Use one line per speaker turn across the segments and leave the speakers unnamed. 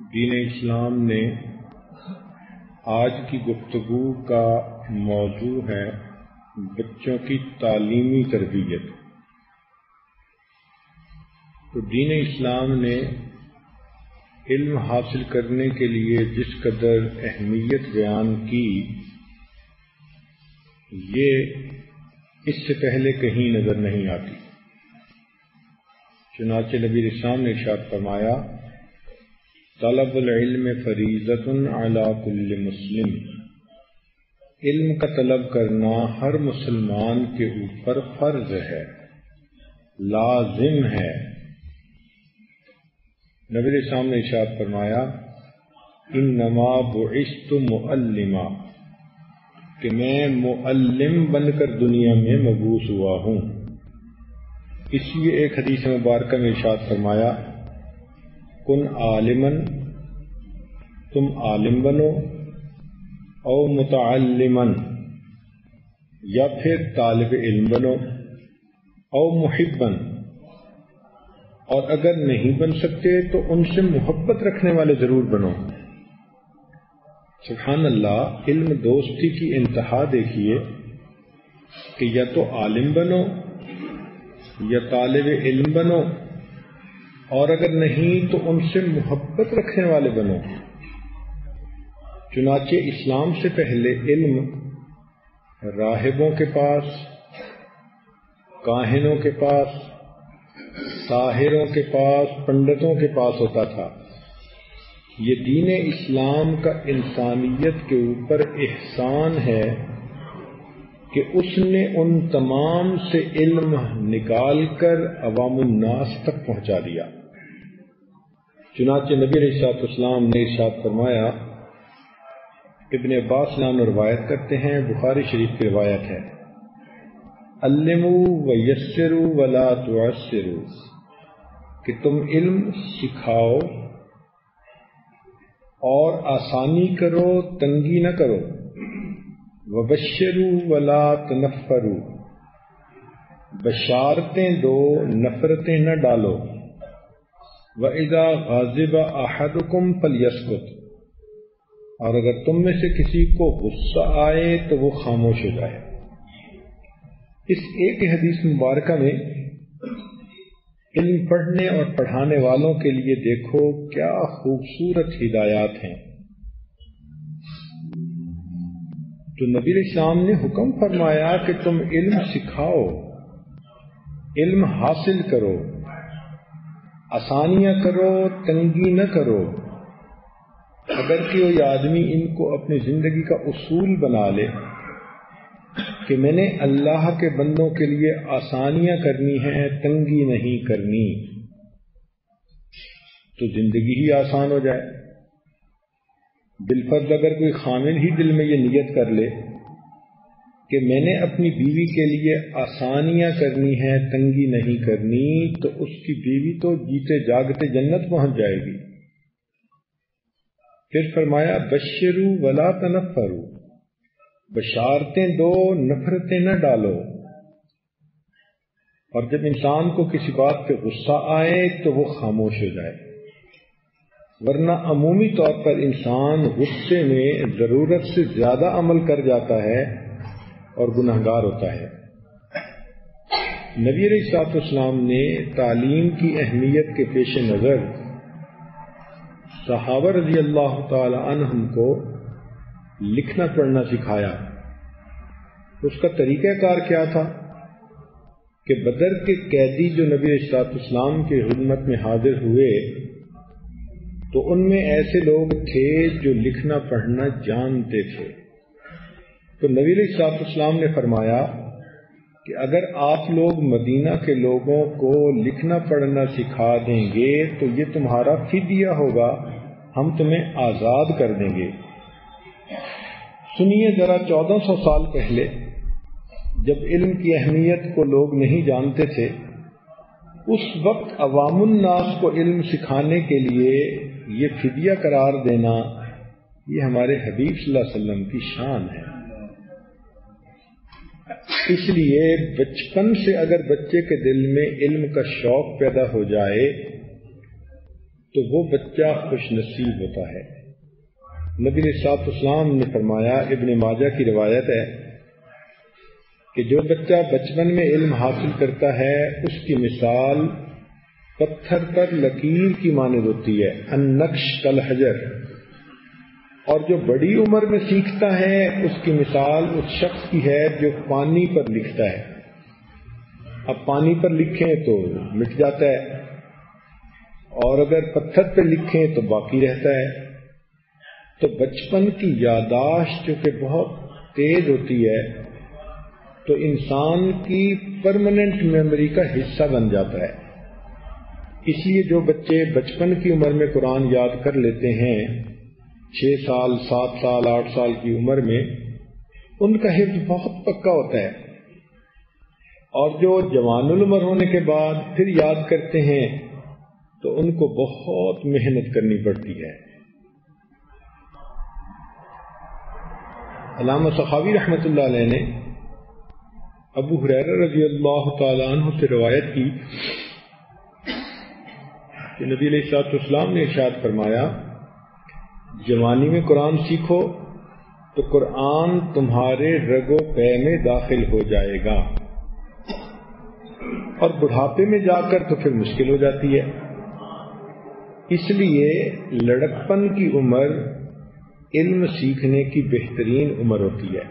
दीन इस्लाम ने आज की गुफ्तगु का मौजू है बच्चों की तालीमी तरबियत तो दीन इस्लाम ने इल्म हासिल करने के लिए जिस कदर अहमियत बयान की, ये इससे पहले कहीं नज़र नहीं आती। चुनाच नबी इस्लाम ने इशाद फरमाया तलब फरीजतन अला कुल्ल मुस्लिम। इल्म का तलब करना हर मुसलमान के ऊपर फ़र्ज़ है, लाजिम है। नबी इस्लाम ने इशाद फरमाया इन नमा मुअल्लिमा, कि मैं मुअल्लिम बनकर दुनिया में मबूस हुआ हूँ। इसलिए एक हदीस मुबारक में इशाद फरमाया, कुन आलिमन, तुम आलिम बनो और मुतलिमन या फिर तालब इल्म बनो और मुहिबन और अगर नहीं बन सकते तो उनसे मोहब्बत रखने वाले ज़रूर बनो। सुबहान अल्लाह इल्म दोस्ती की इंतहा देखिए कि या तो आलिम बनो, या तालब इल्म बनो, और अगर नहीं तो उनसे मोहब्बत रखने वाले बनो। चुनाचे इस्लाम से पहले इल्म राहिबों के पास, काहिनों के पास साहिरों के पास, पंडितों के पास होता था। ये दीन इस्लाम का इंसानियत के ऊपर एहसान है कि उसने उन तमाम से इल्म निकाल कर अवामुन्नास तक पहुँचा दिया। चुनाचे नबी इस्लाम ने इर्शाद फरमाया, इबन अब्बास नाम रवायत करते हैं, बुखारी शरीफ की रवायत है। अल्लमू व यस्सरू वला तुअस्सरू। कि तुम इल्म सिखाओ और आसानी करो, तंगी न करो। वबशरू वला तनफरू। बशारतें दो, नफरतें न डालो। व इदा गाजिब अहदुकुम फलयस्कुत। और अगर तुम में से किसी को गुस्सा आए तो वो खामोश हो जाए। इस एक हदीस मुबारक में इल्म पढ़ने और पढ़ाने वालों के लिए देखो क्या खूबसूरत हिदायत हैं। तो नबी इस्लाम ने हुक्म फरमाया कि तुम इल्म सिखाओ, इल्म हासिल करो, आसानियाँ करो, तंगी न करो, अगर कोई आदमी इनको अपनी ज़िंदगी का उसूल बना ले कि मैंने अल्लाह के बंदों के लिए आसानियाँ करनी है, तंगी नहीं करनी। तो ज़िंदगी ही आसान हो जाए। बिलफर्ज अगर कोई खामिल ही दिल में ये नियत कर ले कि मैंने अपनी बीवी के लिए आसानियाँ करनी है, तंगी नहीं करनी तो उसकी बीवी तो जीते जागते जन्नत पहुँच जाएगी। फिर फरमाया बशरू वला तनफरू। बशारतें दो, नफरतें न डालो। और जब इंसान को किसी बात पे गुस्सा आए तो वो खामोश हो जाए। वरना अमूमी तौर पर इंसान गुस्से में ज़रूरत से ज़्यादा अमल कर जाता है और गुनाहगार होता है। नबी इस्लाम ने तालीम की अहमियत के पेश नज़र सहाबर रज़ी अल्लाह तम को लिखना पढ़ना सिखाया। उसका तरीक़ाकार क्या था? कि बदर के कैदी जो नबी इस्लाम की खिदमत में हाजिर हुए तो उनमें ऐसे लोग थे जो लिखना, पढ़ना जानते थे। तो नबी इस्लाम ने फरमाया कि अगर आप लोग मदीना के लोगों को लिखना, पढ़ना सिखा देंगे तो ये तुम्हारा फिदिया होगा। हम तुम्हें आज़ाद कर देंगे। सुनिए जरा 1400 साल पहले, जब इल्म की अहमियत को लोग नहीं जानते थे, उस वक्त अवामुन्नास को इल्म सिखाने के लिए ये फिदिया करार देना, ये हमारे हबीब वसल्लम की शान है। इसलिए बचपन से अगर बच्चे के दिल में इल्म का शौक पैदा हो जाए तो वो बच्चा खुशनसीब होता है। नबी सातम ने फरमाया, इबन माजा की रिवायत है कि जो बच्चा बचपन में इल्म हासिल करता है, उसकी मिसाल पत्थर पर लकीर की मानद होती है अनक्श कल हजर। और जो बड़ी उम्र में सीखता है, उसकी मिसाल उस शख्स की है जो पानी पर लिखता है। अब पानी पर लिखें तो मिट जाता है, और अगर पत्थर पर लिखें तो बाकी रहता है। तो बचपन की यादाश्त जो कि बहुत तेज होती है तो इंसान की परमानेंट मेमोरी का हिस्सा बन जाता है। इसलिए जो बच्चे बचपन की उम्र में कुरान याद कर लेते हैं, छह साल, सात साल, आठ साल की उम्र में, उनका हिफ्ज बहुत पक्का होता है। और जो जवानुल उम्र होने के बाद फिर याद करते हैं तो उनको बहुत मेहनत करनी पड़ती है। अलामा सखावी रहमत ने अबू हुरैर रज़ी अल्लाह तु से रवायत की कि नबी इस्लाम ने इशाद फरमाया, जवानी में कुरान सीखो तो कुरान तुम्हारे रगो पै में दाखिल हो जाएगा और बुढ़ापे में जाकर तो फिर मुश्किल हो जाती है। इसलिए लड़कपन की उम्र इल्म सीखने की बेहतरीन उम्र होती है।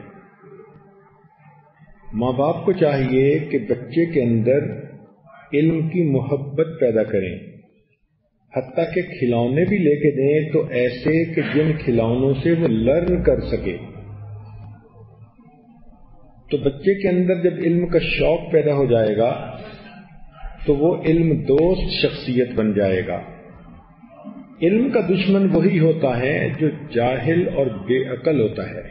माँ बाप को चाहिए कि बच्चे के अंदर इल्म की मोहब्बत पैदा करें। हत्या के खिलौने भी लेके दें तो ऐसे कि जिन खिलौनों से वो लर्न कर सके। तो बच्चे के अंदर जब इल्म का शौक पैदा हो जाएगा तो वो इल्म दोस्त शख्सियत बन जाएगा। इल्म का दुश्मन वही होता है जो जाहिल और बेअकल होता है।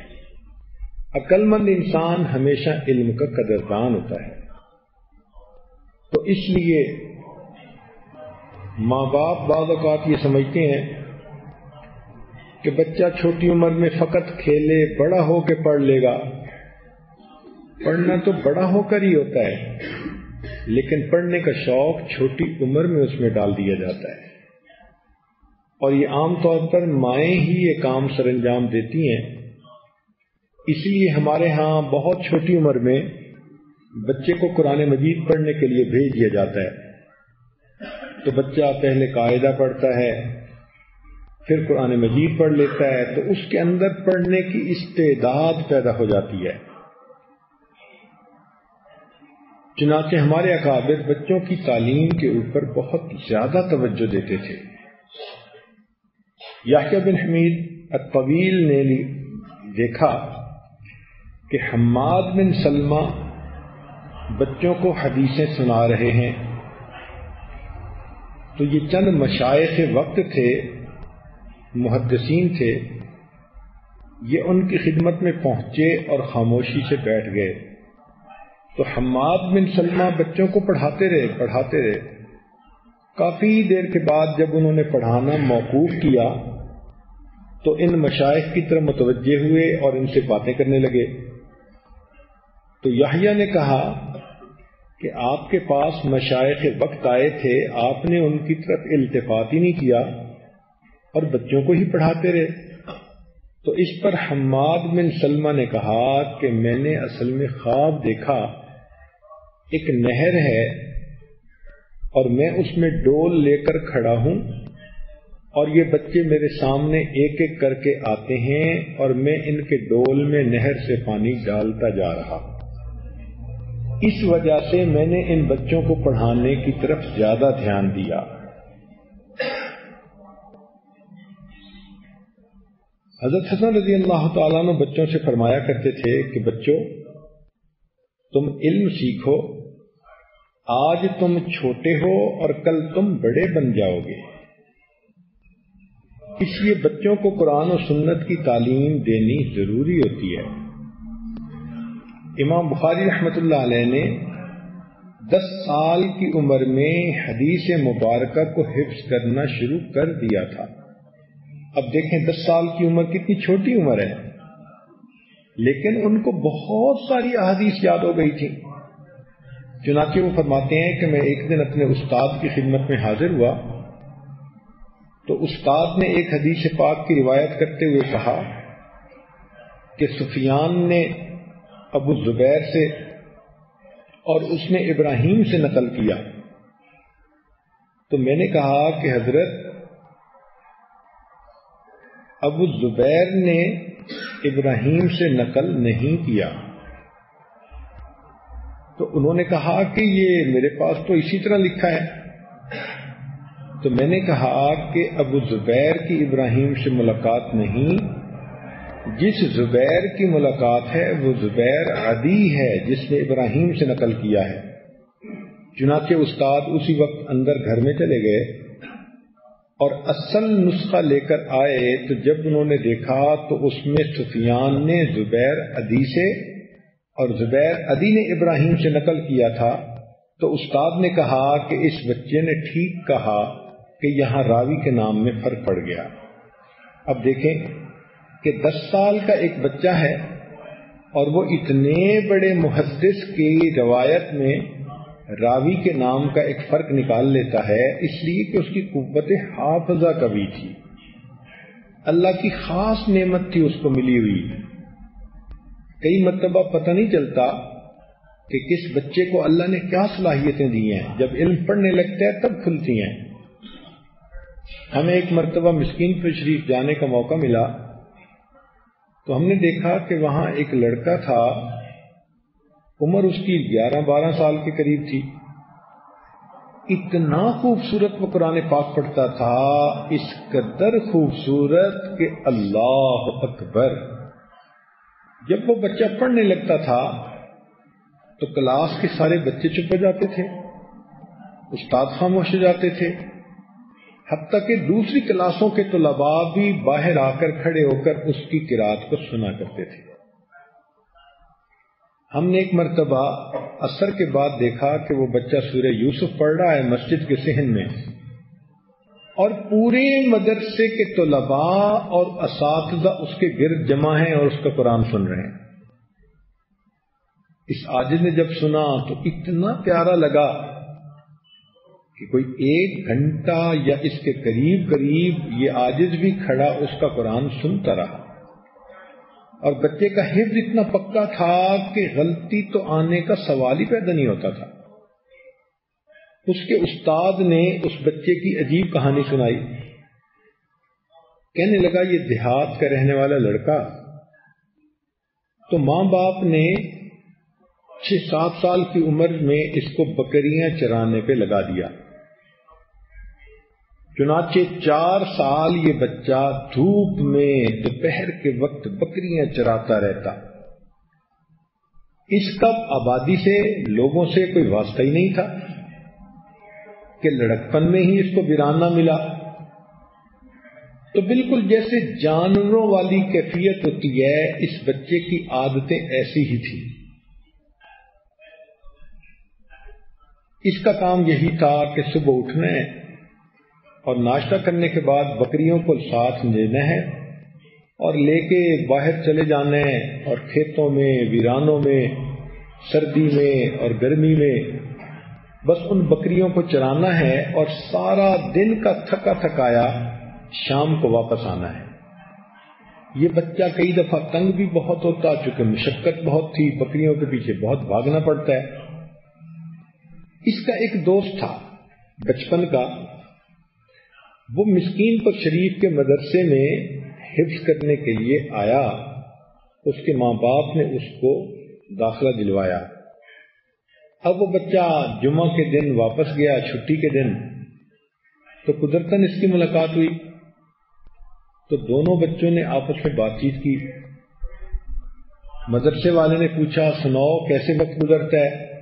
अकलमंद इंसान हमेशा इल्म का कदरदान होता है। तो इसलिए माँ बाप बाद ये समझते हैं कि बच्चा छोटी उम्र में फकत खेले, बड़ा होकर पढ़ लेगा। पढ़ना तो बड़ा होकर ही होता है, लेकिन पढ़ने का शौक छोटी उम्र में उसमें डाल दिया जाता है। और ये आमतौर पर माए ही ये काम सरंजाम देती हैं। इसलिए हमारे यहाँ बहुत छोटी उम्र में बच्चे को कुरान मजीद पढ़ने के लिए भेज दिया जाता है। तो बच्चा पहले कायदा पढ़ता है, फिर कुरान मजीद पढ़ लेता है तो उसके अंदर पढ़ने की इस्तेदाद पैदा हो जाती है। चुनाचे हमारे अकाबिर बच्चों की तालीम के ऊपर बहुत ज़्यादा तवज्जो देते थे। याहिया बिन हमीद अतवील ने देखा कि हम्माद बिन सलमा बच्चों को हदीसें सुना रहे हैं। तो ये चंद मशाए से वक्त थे मुहदसिन थे, ये उनकी खिदमत में पहुँचे और खामोशी से बैठ गए। तो हमाद बिन सलमा बच्चों को पढ़ाते रहे पढ़ाते रहे। काफ़ी देर के बाद जब उन्होंने पढ़ाना मौकूफ किया तो इन मशाइ की तरफ़ मुतवजे हुए और इनसे बातें करने लगे। तो याहिया ने कहा कि आपके पास मशाइ वक्त आए थे, आपने उनकी तरफ़ इल्तफात ही नहीं किया और बच्चों को ही पढ़ाते रहे। तो इस पर हम्माद बिन सलमा ने कहा कि मैंने असल में ख्वाब देखा, एक नहर है और मैं उसमें डोल लेकर खड़ा हूँ। और ये बच्चे मेरे सामने एक एक करके आते हैं और मैं इनके डोल में नहर से पानी डालता जा रहा इस वजह से मैंने इन बच्चों को पढ़ाने की तरफ़ ज़्यादा ध्यान दिया। हज़रत हसन रज़ी अल्लाह तला बच्चों से फरमाया करते थे कि बच्चों, तुम इल्म सीखो, आज तुम छोटे हो और कल तुम बड़े बन जाओगे। इसलिए बच्चों को कुरान और सुन्नत की तालीम देनी ज़रूरी होती है। इमाम बुखारी रहमतुल्लाह ने दस साल की उम्र में हदीस मुबारक को हिफ्स करना शुरू कर दिया था। अब देखें, दस साल की उम्र कितनी छोटी उम्र है। लेकिन उनको बहुत सारी अहदीस याद हो गई थी। चुनाचे वो फरमाते हैं कि मैं एक दिन अपने उस्ताद की खिदमत में हाजिर हुआ। तो उस्ताद ने एक हदीस पाक की रिवायत करते हुए कहा कि सुफियान ने अबू जुबैर से और उसने इब्राहिम से नकल किया। तो मैंने कहा कि हज़रत, अबू जुबैर ने इब्राहिम से नकल नहीं किया। तो उन्होंने कहा कि ये मेरे पास तो इसी तरह लिखा है। तो मैंने कहा कि अबू जुबैर की इब्राहिम से मुलाकात नहीं। जिस जुबैर की मुलाकात है, वो जुबैर अदी है जिसने इब्राहिम से नकल किया है। चुनाचे उस्ताद उसी वक्त अंदर घर में चले गए और असल नुस्खा लेकर आए तो जब उन्होंने देखा तो उसमें सुफियान ने जुबैर अदी से और जुबैर अदी ने इब्राहिम से नकल किया था तो उस्ताद ने कहा कि इस बच्चे ने ठीक कहा। कि यहाँ रावी के नाम में फ़र्क पड़ गया। अब देखें कि दस साल का एक बच्चा है और वो इतने बड़े मुहदस की रवायत में रावी के नाम का एक फ़र्क निकाल लेता है, इसलिए कि उसकी कुत हाफजा कभी थी। अल्लाह की खास नेमत थी उसको मिली हुई। कई मरतबा पता नहीं चलता कि किस बच्चे को अल्लाह ने क्या सलाहियतें दी हैं। जब इल्म पढ़ने लगता है, तब खुलती हैं। हमें एक मरतबा मिस्किन पर शरीफ जाने का मौका मिला। तो हमने देखा कि वहाँ एक लड़का था। उम्र उसकी ग्यारह बारह साल के करीब थी। इतना खूबसूरत वो कुरान पाक पढ़ता था, इस कदर खूबसूरत कि अल्लाह अकबर। जब वो बच्चा पढ़ने लगता था तो क्लास के सारे बच्चे चुप हो जाते थे, उस्ताद खामोश हो जाते थे। हब कि दूसरी क्लासों के तलबा भी बाहर आकर खड़े होकर उसकी किरात को सुना करते थे। हमने एक मरतबा असर के बाद देखा कि वो बच्चा सूर्य यूसुफ पढ़ रहा है मस्जिद के सहन में। और पूरे मदरसे के तलबा और इस उसके गिरद जमा हैं और उसका कुरान सुन रहे हैं। इस आजिज ने जब सुना तो इतना प्यारा लगा कि कोई एक घंटा या इसके करीब करीब ये आजिज भी खड़ा उसका कुरान सुनता रहा। और बच्चे का हिफ्ज इतना पक्का था कि गलती तो आने का सवाल ही पैदा नहीं होता था। उसके उस्ताद ने उस बच्चे की अजीब कहानी सुनाई। कहने लगा, ये देहात का रहने वाला लड़का। तो माँ बाप ने छह सात साल की उम्र में इसको बकरियाँ चराने पे लगा दिया। चुनाचे चार साल ये बच्चा धूप में दोपहर के वक्त बकरियाँ चराता रहता। इसका आबादी से, लोगों से कोई वास्ता ही नहीं था कि लड़कपन में ही इसको वीराना मिला। तो बिल्कुल जैसे जानवरों वाली कैफियत होती है, इस बच्चे की आदतें ऐसी ही थी। इसका काम यही था कि सुबह उठना है और नाश्ता करने के बाद बकरियों को साथ लेना है और लेके बाहर चले जाना है और खेतों में, वीरानों में, सर्दी में और गर्मी में, बस उन बकरियों को चराना है और सारा दिन का थका थकाया शाम को वापस आना है। ये बच्चा कई दफ़ा तंग भी बहुत होता, चूँकि मुशक्कत बहुत थी, बकरियों के पीछे बहुत भागना पड़ता है। इसका एक दोस्त था बचपन का वो मिस्कीन पर शरीफ के मदरसे में हिफ्स करने के लिए आया, उसके माँ बाप ने उसको दाखला दिलवाया। अब वो बच्चा जुमा के दिन वापस गया, छुट्टी के दिन तो कुदरतन इसकी मुलाकात हुई। तो दोनों बच्चों ने आपस में बातचीत की। मदरसे वाले ने पूछा, सुनाओ, कैसे वक्त गुजरता है?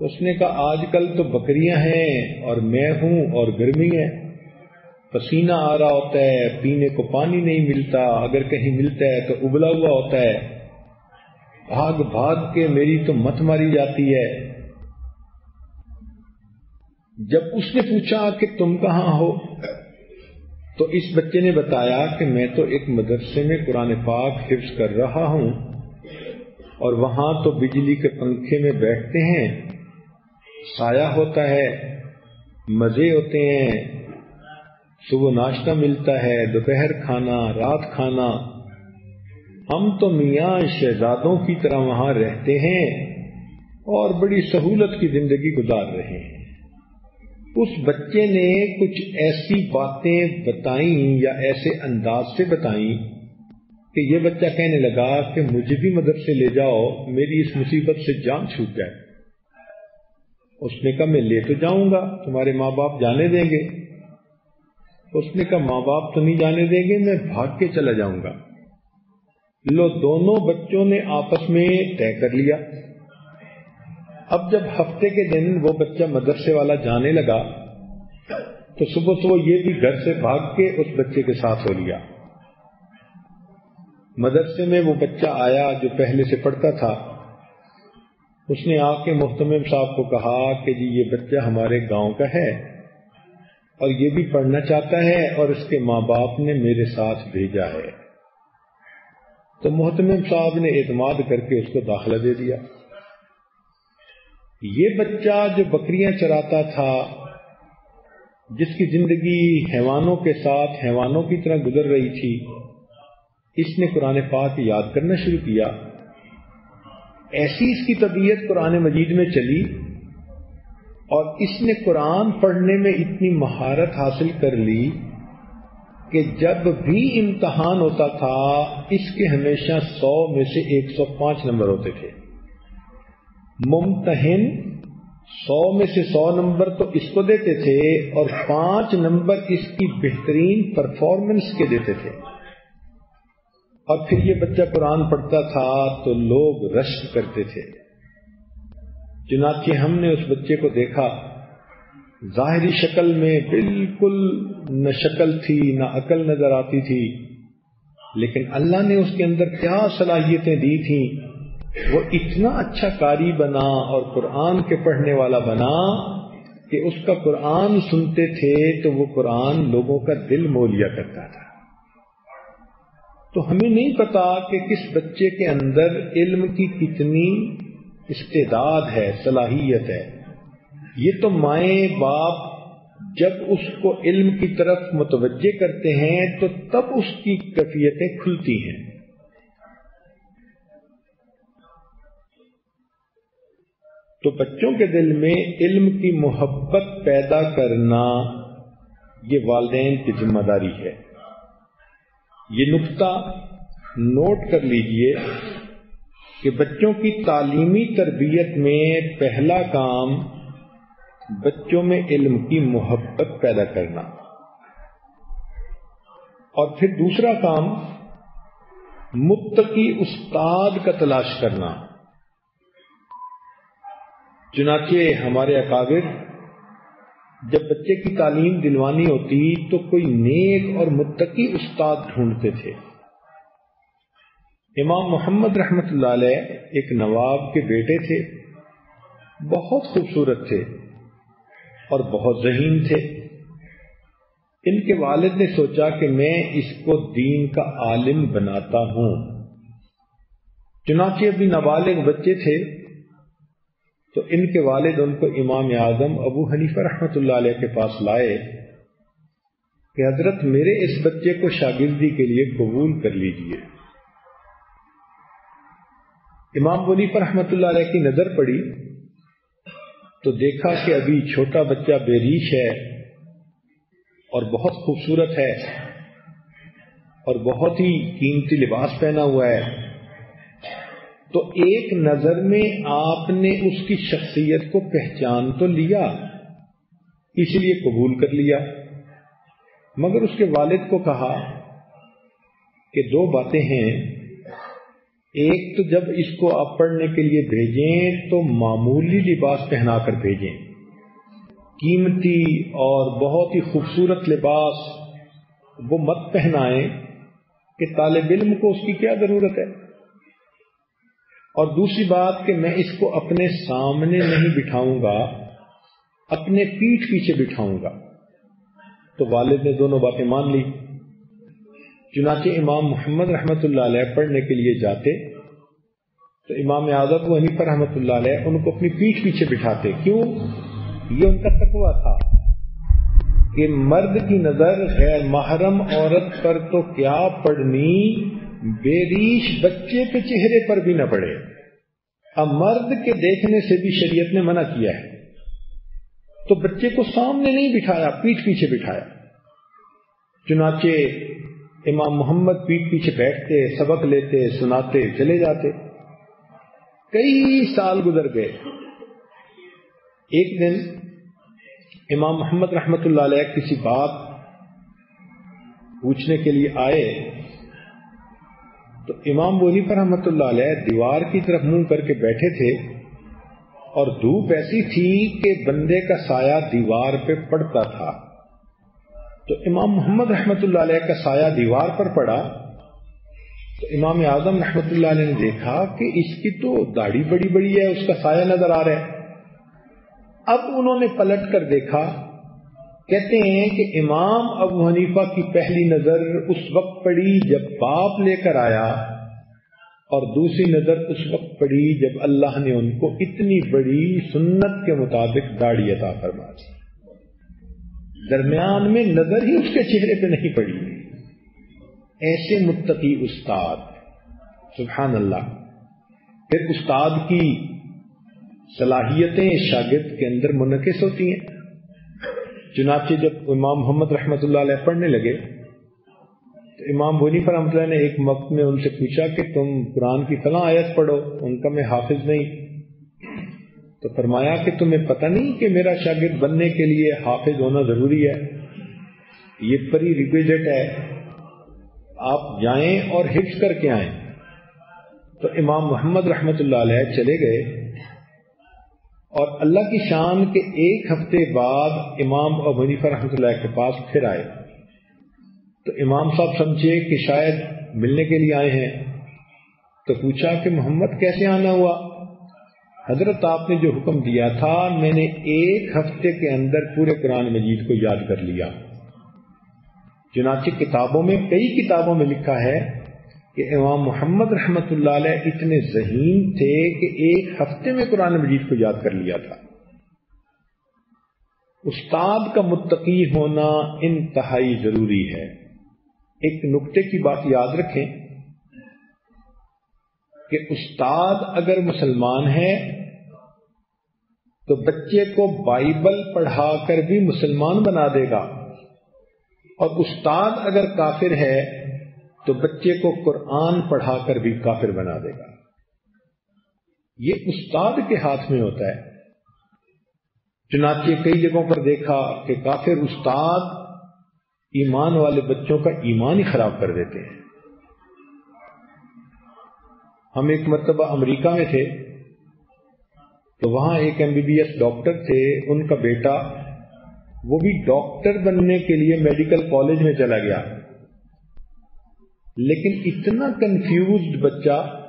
उसने कहा, आजकल तो बकरियाँ हैं और मैं हूँ और गर्मी है। पसीना आ रहा होता है, पीने को पानी नहीं मिलता, अगर कहीं मिलता है तो उबला हुआ होता है। भाग भाग के मेरी तो मत मारी जाती है। जब उसने पूछा कि तुम कहाँ हो तो इस बच्चे ने बताया कि मैं तो एक मदरसे में कुरान पाक हिफ्स कर रहा हूँ, और वहाँ तो बिजली के पंखे में बैठते हैं। साया होता है, मज़े होते हैं सुबह नाश्ता मिलता है, दोपहर खाना, रात खाना। हम तो मियाँ शहजादों की तरह वहाँ रहते हैं और बड़ी सहूलत की ज़िंदगी गुजार रहे हैं। उस बच्चे ने कुछ ऐसी बातें बताई या ऐसे अंदाज से बताई कि ये बच्चा कहने लगा कि मुझे भी मदद से ले जाओ, मेरी इस मुसीबत से जान छूट जाए। उसने कहा, मैं ले तो जाऊँगा, तुम्हारे माँ बाप जाने देंगे। उसने कहा माँ बाप तो नहीं जाने देंगे, मैं भाग के चला जाऊँगा। लो, दोनों बच्चों ने आपस में तय कर लिया। अब जब हफ़्ते के दिन वो बच्चा मदरसे वाला जाने लगा तो सुबह सुबह ये भी घर से भाग के उस बच्चे के साथ हो लिया। मदरसे में वो बच्चा आया जो पहले से पढ़ता था। उसने आके मुहतम साहब को कहा कि, जी, ये बच्चा हमारे गाँव का है। और ये भी पढ़ना चाहता है और इसके माँ बाप ने मेरे साथ भेजा है। तो मोहतम साहब ने एतमाद करके उसको दाखिला दे दिया। ये बच्चा जो बकरियाँ चराता था, जिसकी ज़िंदगी हैवानों के साथ हैवानों की तरह गुजर रही थी, इसने कुरान पाक याद करना शुरू किया। ऐसी इसकी तबीयत कुरान मजीद में चली और इसने कुरान पढ़ने में इतनी महारत हासिल कर ली कि जब भी इम्तहान होता था, इसके हमेशा सौ में से एक सौ पाँच नंबर होते थे। मुमतहिन, सौ में से सौ नंबर तो इसको देते थे और पाँच नंबर इसकी बेहतरीन परफॉर्मेंस के देते थे। और फिर ये बच्चा कुरान पढ़ता था तो लोग रश्क करते थे। चुनाचे हमने उस बच्चे को देखा, जाहिरी शक्ल में बिल्कुल न शक्ल थी, न अकल नज़र आती थी, लेकिन अल्लाह ने उसके अंदर क्या सलाहियतें दी थी, वो इतना अच्छा कारी बना और कुरान के पढ़ने वाला बना कि उसका कुरान सुनते थे तो वो कुरान लोगों का दिल मोह लिया करता था। तो हमें नहीं पता कि किस बच्चे के अंदर इल्म की कितनी इस्तेदाद है, सलाहियत है। ये तो माए बाप जब उसको इल्म की तरफ़ मुतवजे करते हैं तो तब उसकी कैफियतें खुलती हैं। तो बच्चों के दिल में इल्म की मोहब्बत पैदा करना, ये वालदेन की ज़िम्मेदारी है। ये नुक्ता नोट कर लीजिए कि बच्चों की तालीमी तरबियत में पहला काम बच्चों में इल्म की मोहब्बत पैदा करना। और फिर दूसरा काम, मुत्तकी उस्ताद का तलाश करना। चुनाचे हमारे अकाबिर, जब बच्चे की तालीम दिलवानी होती तो कोई नेक और मुत्तकी उस्ताद ढूंढते थे। इमाम मोहम्मद रहमत एक नवाब के बेटे थे। बहुत खूबसूरत थे और बहुत जहीन थे। इनके वालिद ने सोचा कि मैं इसको दीन का आलिम बनाता हूँ। चुनाचे अभी नाबालिग बच्चे थे तो इनके वालिद उनको इमाम आज़म अबू हनीफा रहमत के पास लाए कि हज़रत मेरे इस बच्चे को शागिर्दी के लिए कबूल कर लीजिए। इमाम वलीफा रहमत की नज़र पड़ी तो देखा कि अभी छोटा बच्चा बेरीश है और बहुत खूबसूरत है और बहुत ही कीमती लिबास पहना हुआ है। तो एक नज़र में आपने उसकी शख्सियत को पहचान तो लिया, इसलिए कबूल कर लिया। मगर उसके वालिद को कहा कि दो बातें हैं एक तो जब इसको आप पढ़ने के लिए भेजें तो मामूली लिबास पहनाकर भेजें। कीमती और बहुत ही खूबसूरत लिबास वो मत पहनाएँ कि तालब इल्म को उसकी क्या ज़रूरत है। और दूसरी बात कि मैं इसको अपने सामने नहीं बिठाऊँगा, अपने पीठ पीछे बिठाऊँगा। तो वालिद ने दोनों बातें मान ली। चुनाचे इमाम मोहम्मद रहमत पढ़ने के लिए जाते तो इमाम आज़म वहीं पर रहमत उनको अपनी पीठ पीछे बिठाते। क्यों? ये उनका तकवा था कि मर्द की नज़र गैर महरम औरत पर तो क्या पड़नी बेरीश बच्चे के चेहरे पर भी न पड़े। अब मर्द के देखने से भी शरीयत ने मना किया है। तो बच्चे को सामने नहीं बिठाया, पीठ पीछे बिठाया। चुनाचे इमाम मोहम्मद पीठ पीछे बैठते, सबक लेते, सुनाते, चले जाते। कई साल गुजर गए। एक दिन इमाम मोहम्मद रहमत किसी बात पूछने के लिए आए तो इमाम बोनी पर रहमत दीवार की तरफ़ मुँह करके बैठे थे और धूप ऐसी थी कि बंदे का साया दीवार पे पड़ता था। तो इमाम मोहम्मद रहमत का साया दीवार पर पड़ा तो इमाम आज़म रहमत ने देखा कि इसकी तो दाढ़ी बड़ी बड़ी है, उसका साया नज़र आ रहा है। अब उन्होंने पलट कर देखा, कहते हैं कि इमाम अबू हनीफा की पहली नज़र उस वक्त पड़ी जब बाप लेकर आया और दूसरी नज़र उस वक्त पड़ी जब अल्लाह ने उनको इतनी बड़ी सुन्नत के मुताबिक दाढ़ी अता फरमा दी। दरमियान में नज़र ही उसके चेहरे पे नहीं पड़ी। ऐसे मुत्तकी उस्ताद सुबहान अल्लाह फिर उस्ताद की सलाहियतें शागिद के अंदर मुनकस होती हैं। चुनाचे जब इमाम मोहम्मद रहमत पढ़ने लगे तो इमाम बोनी पर ने एक वक्त में उनसे पूछा कि तुम कुरान की फला आयत पढ़ो? उनका, मैं हाफिज नहीं। तो फरमाया कि तुम्हें पता नहीं कि मेरा शागिर्द बनने के लिए हाफिज होना ज़रूरी है। ये परी रिक्विजिट है। आप जाएँ और हिफ्स करके आए। तो इमाम मोहम्मद रहमत चले गए। और अल्लाह की शान के एक हफ़्ते बाद इमाम अबू हनीफा रहमत के पास फिर आए। तो इमाम साहब समझे कि शायद मिलने के लिए आए हैं। तो पूछा कि मोहम्मद कैसे आना हुआ? हज़रत आपने जो हुक्म दिया था, मैंने एक हफ़्ते के अंदर पूरे कुरान मजीद को याद कर लिया। चुनाचे किताबों में, कई किताबों में लिखा है कि इमाम मोहम्मद रहमत इतने जहीन थे कि एक हफ़्ते में कुरान मजीद को याद कर लिया था। उस्ताद का मुत्तकी होना इंतहाई ज़रूरी है। एक नुक्ते की बात याद रखें कि उस्ताद अगर मुसलमान है तो बच्चे को बाइबल पढ़ाकर भी मुसलमान बना देगा। और उस्ताद अगर काफिर है तो बच्चे को कुरान पढ़ाकर भी काफिर बना देगा। ये उस्ताद के हाथ में होता है। चुनाचे कई जगहों पर देखा कि काफिर उस्ताद ईमान वाले बच्चों का ईमान ही खराब कर देते हैं। हम एक मरतबा अमेरिका में थे। तो वहाँ एक एमबीबीएस डॉक्टर थे, उनका बेटा, वो भी डॉक्टर बनने के लिए मेडिकल कॉलेज में चला गया। लेकिन इतना कंफ्यूज्ड बच्चा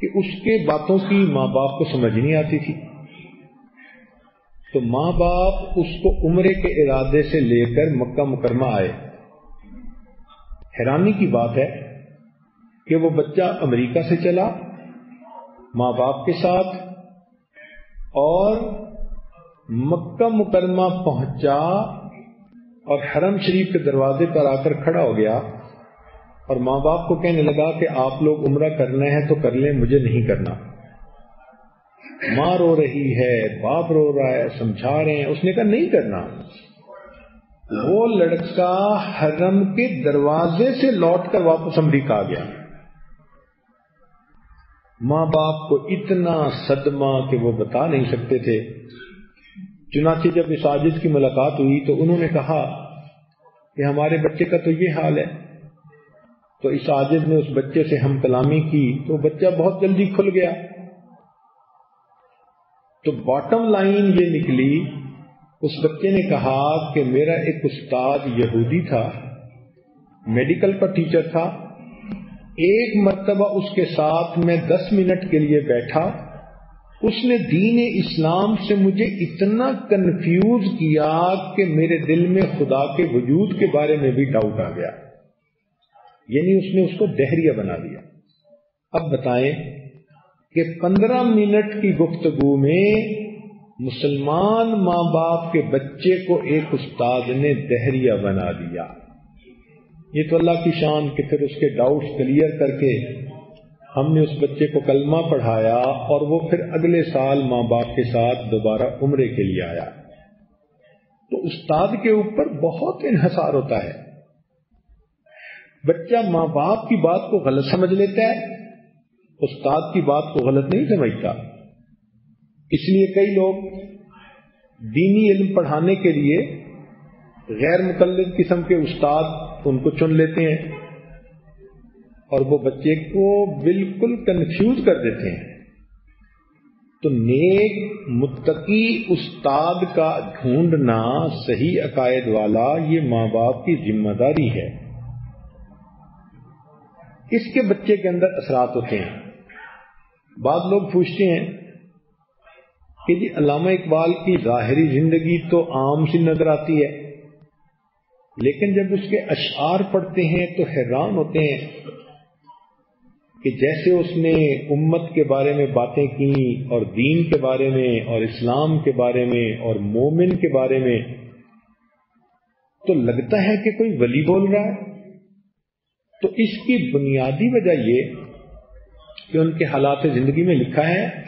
कि उसके बातों की माँ बाप को समझ नहीं आती थी। तो माँ बाप उसको उम्र के इरादे से लेकर मक्का मुकरमा आए। हैरानी की बात है कि वो बच्चा अमेरिका से चला माँ बाप के साथ और मक्का मुकरमा पहुँचा और हरम शरीफ के दरवाजे पर आकर खड़ा हो गया और माँ बाप को कहने लगा कि आप लोग उम्र करना है तो कर लें, मुझे नहीं करना। माँ रो रही है, बाप रो रहा है, समझा रहे हैं। उसने कहा, नहीं करना। वो लड़का हरम के दरवाजे से लौटकर वापस अमरीका आ गया। माँ बाप को इतना सदमा कि वो बता नहीं सकते थे। चुनाचे जब इस आजिद की मुलाकात हुई तो उन्होंने कहा कि हमारे बच्चे का तो ये हाल है। तो इस आजिद ने उस बच्चे से हम कलामी की तो बच्चा बहुत जल्दी खुल गया। तो बॉटम लाइन ये निकली, उस बच्चे ने कहा कि मेरा एक उस्ताद यहूदी था मेडिकल का टीचर था। एक मरतबा उसके साथ मैं दस मिनट के लिए बैठा। उसने दीन इस्लाम से मुझे इतना कंफ्यूज किया कि मेरे दिल में खुदा के वजूद के बारे में भी डाउट आ गया। यानी उसने उसको दहरिया बना दिया। अब बताएँ कि पंद्रह मिनट की गुफ्तगु में मुसलमान माँ बाप के बच्चे को एक उस्ताद ने दहरिया बना दिया। ये तो अल्लाह की शान कि फिर उसके डाउट्स क्लियर करके हमने उस बच्चे को कलमा पढ़ाया और वो फिर अगले साल माँ बाप के साथ दोबारा उम्र के लिए आया। तो उस्ताद के ऊपर बहुत इन्हसार होता है। बच्चा माँ बाप की बात को गलत समझ लेता है, उस्ताद की बात को गलत नहीं समझता। इसलिए कई लोग दीनी इल्म पढ़ाने के लिए गैर मुकलद किस्म के उस्ताद उनको चुन लेते हैं। और वो बच्चे को बिल्कुल कंफ्यूज कर देते हैं। तो नेक, मुत्तकी उस्ताद का ढूंढना सही अकायद वाला ये माँ बाप की ज़िम्मेदारी है। इसके बच्चे के अंदर असरात होते हैं। बाद लोग पूछते हैं कि जी अलामा इकबाल की जाहिरी ज़िंदगी तो आम सी नज़र आती है। लेकिन जब उसके अशार पढ़ते हैं तो हैरान होते हैं कि जैसे उसने उम्मत के बारे में बातें की और दीन के बारे में और इस्लाम के बारे में और मोमिन के बारे में तो लगता है कि कोई वली बोल रहा है। तो इसकी बुनियादी वजह यह कि उनके हालात ज़िंदगी में लिखा है